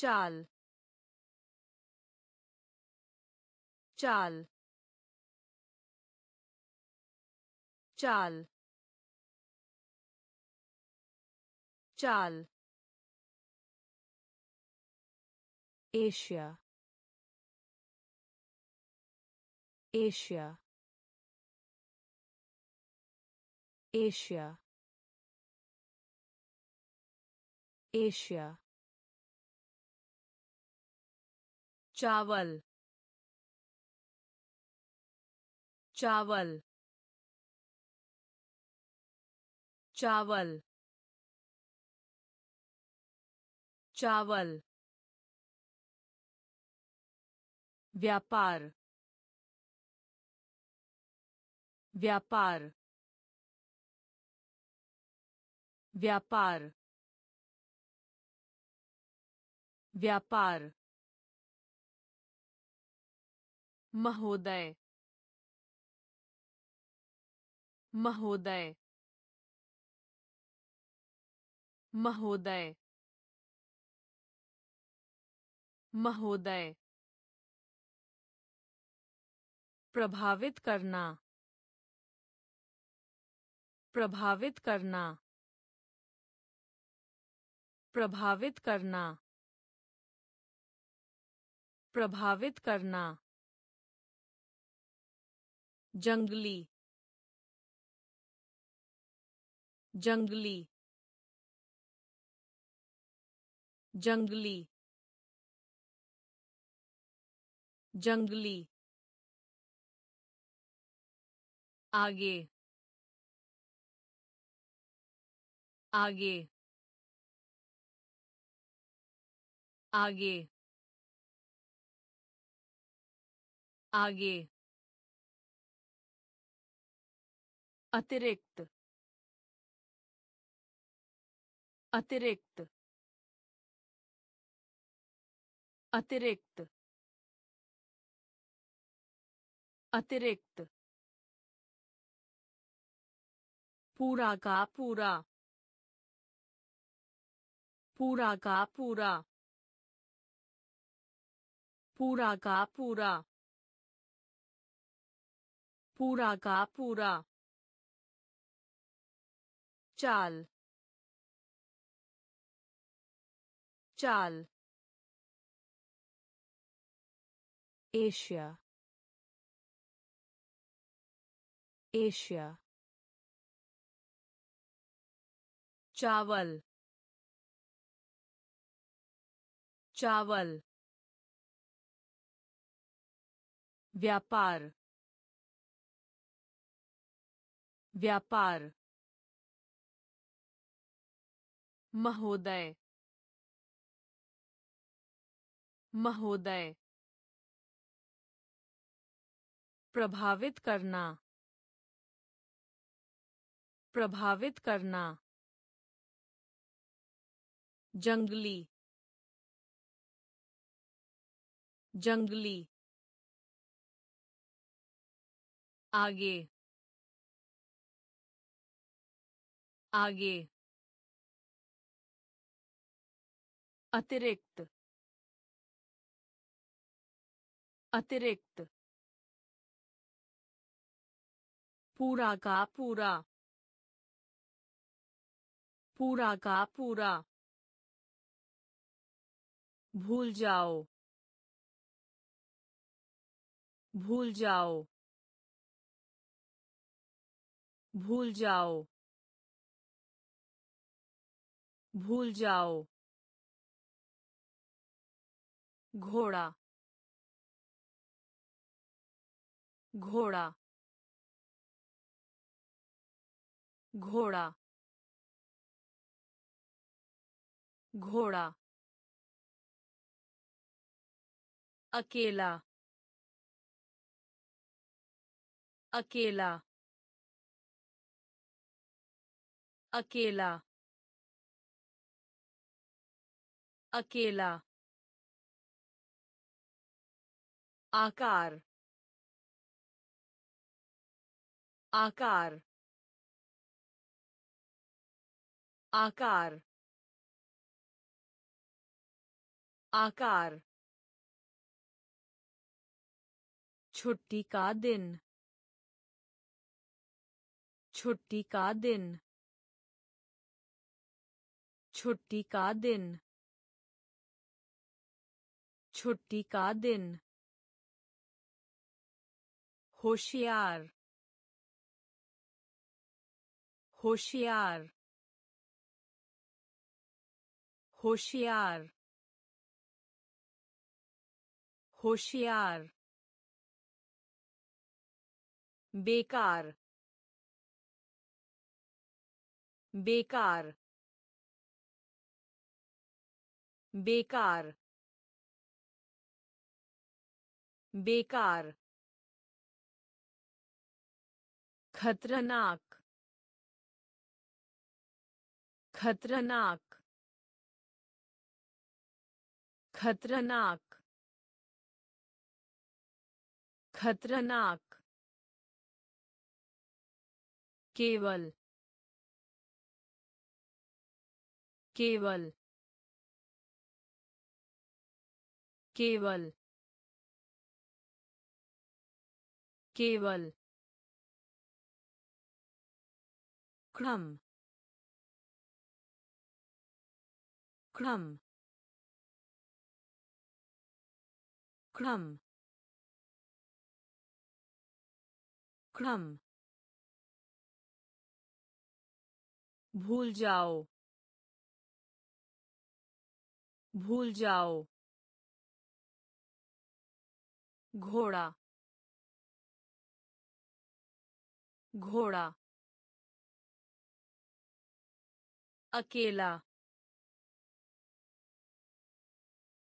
B: चाल चाल चाल चाल एशिया एशिया एशिया एशिया चावल चावल चावल चावल व्यापार व्यापार व्यापार व्यापार महोदय महोदय महोदय महोदय। प्रभावित करना प्रभावित करना प्रभावित करना प्रभावित करना। जंगली जंगली जंगली जंगली। आगे आगे आगे। आगे। अतिरिक्त। अतिरिक्त। अतिरिक्त। अतिरिक्त। पूरा का पूरा। पूरा का पूरा। पूरा का पूरा। पूरा का पूरा। चाल चाल एशिया एशिया चावल चावल व्यापार व्यापार महोदय महोदय प्रभावित करना प्रभावित करना जंगली जंगली आगे आगे अतिरिक्त अतिरिक्त, पूरा का पूरा पूरा का पूरा, भूल जाओ भूल जाओ भूल जाओ भूल जाओ। घोड़ा घोड़ा घोड़ा घोड़ा अकेला अकेला अकेला अकेला आकार आकार आकार आकार। छुट्टी का दिन, छुट्टी का दिन, छुट्टी का दिन, छुट्टी का दिन। होशियार होशियार होशियार होशियार बेकार बेकार बेकार बेकार खतरनाक खतरनाक खतरनाक खतरनाक। केवल केवल केवल। केवल। क्रम क्रम क्रम क्रम भूल जाओ भूल जाओ घोड़ा घोड़ा अकेला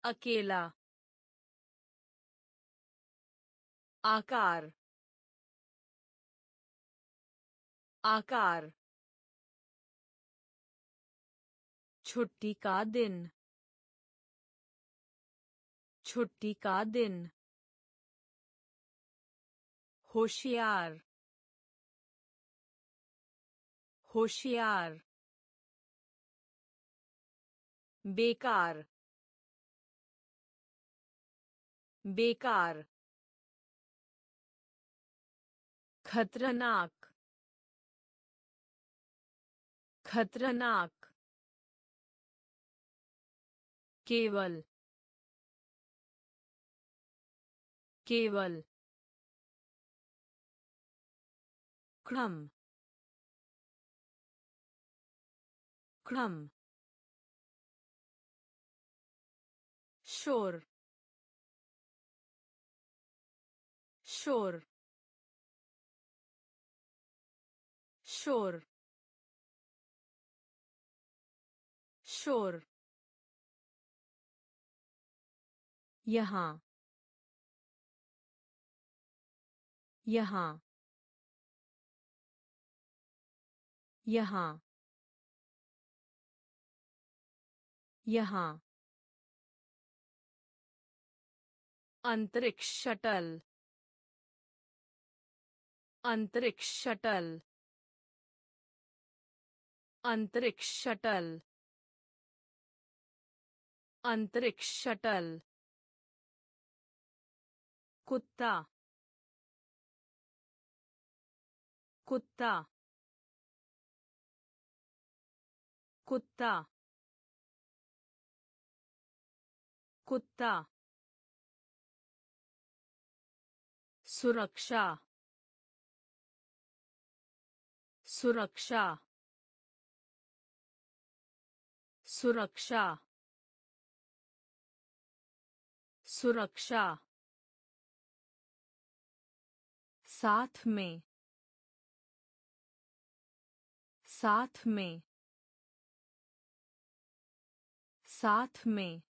B: अकेला आकार आकार छुट्टी का दिन छुट्टी का दिन होशियार होशियार बेकार बेकार खतरनाक खतरनाक केवल केवल क्रम क्रम
A: शोर शोर शोर शोर
B: यहाँ यहाँ यहाँ यहाँ
A: अंतरिक्ष शटल। अंतरिक्ष शटल। अंतरिक्ष शटल। अंतरिक्ष शटल। कुत्ता। कुत्ता। कुत्ता। कुत्ता। सुरक्षा सुरक्षा सुरक्षा सुरक्षा।
B: साथ में साथ में साथ में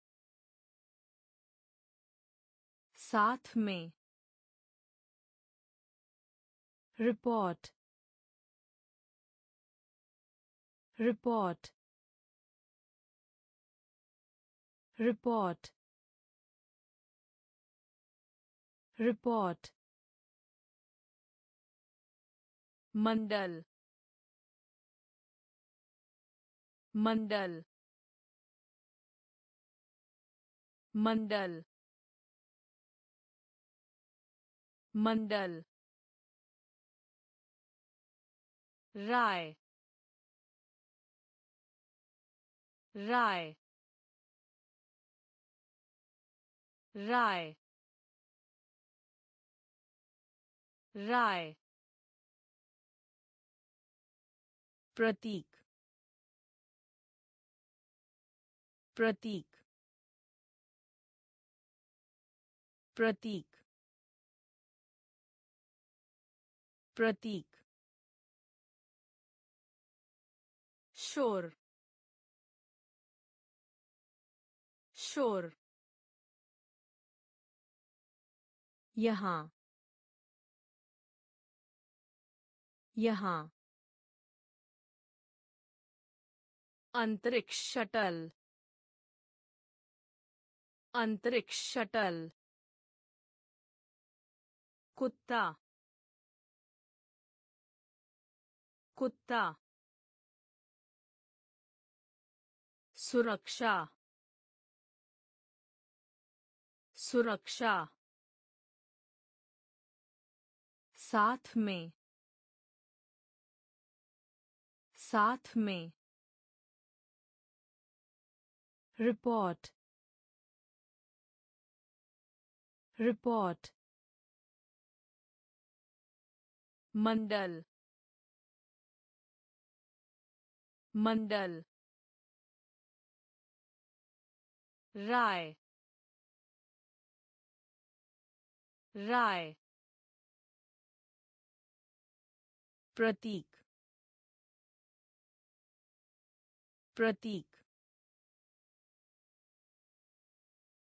B: साथ में। report report report report
A: Mandal Mandal Mandal Mandal राय राय राय राय।
B: प्रतीक प्रतीक प्रतीक प्रतीक।
A: शोर शोर
B: यहाँ यहाँ
A: अंतरिक्ष शटल अंतरिक्ष शटल कुत्ता कुत्ता सुरक्षा सुरक्षा
B: साथ में साथ में रिपोर्ट रिपोर्ट
A: मंडल मंडल राय राय
B: प्रतीक प्रतीक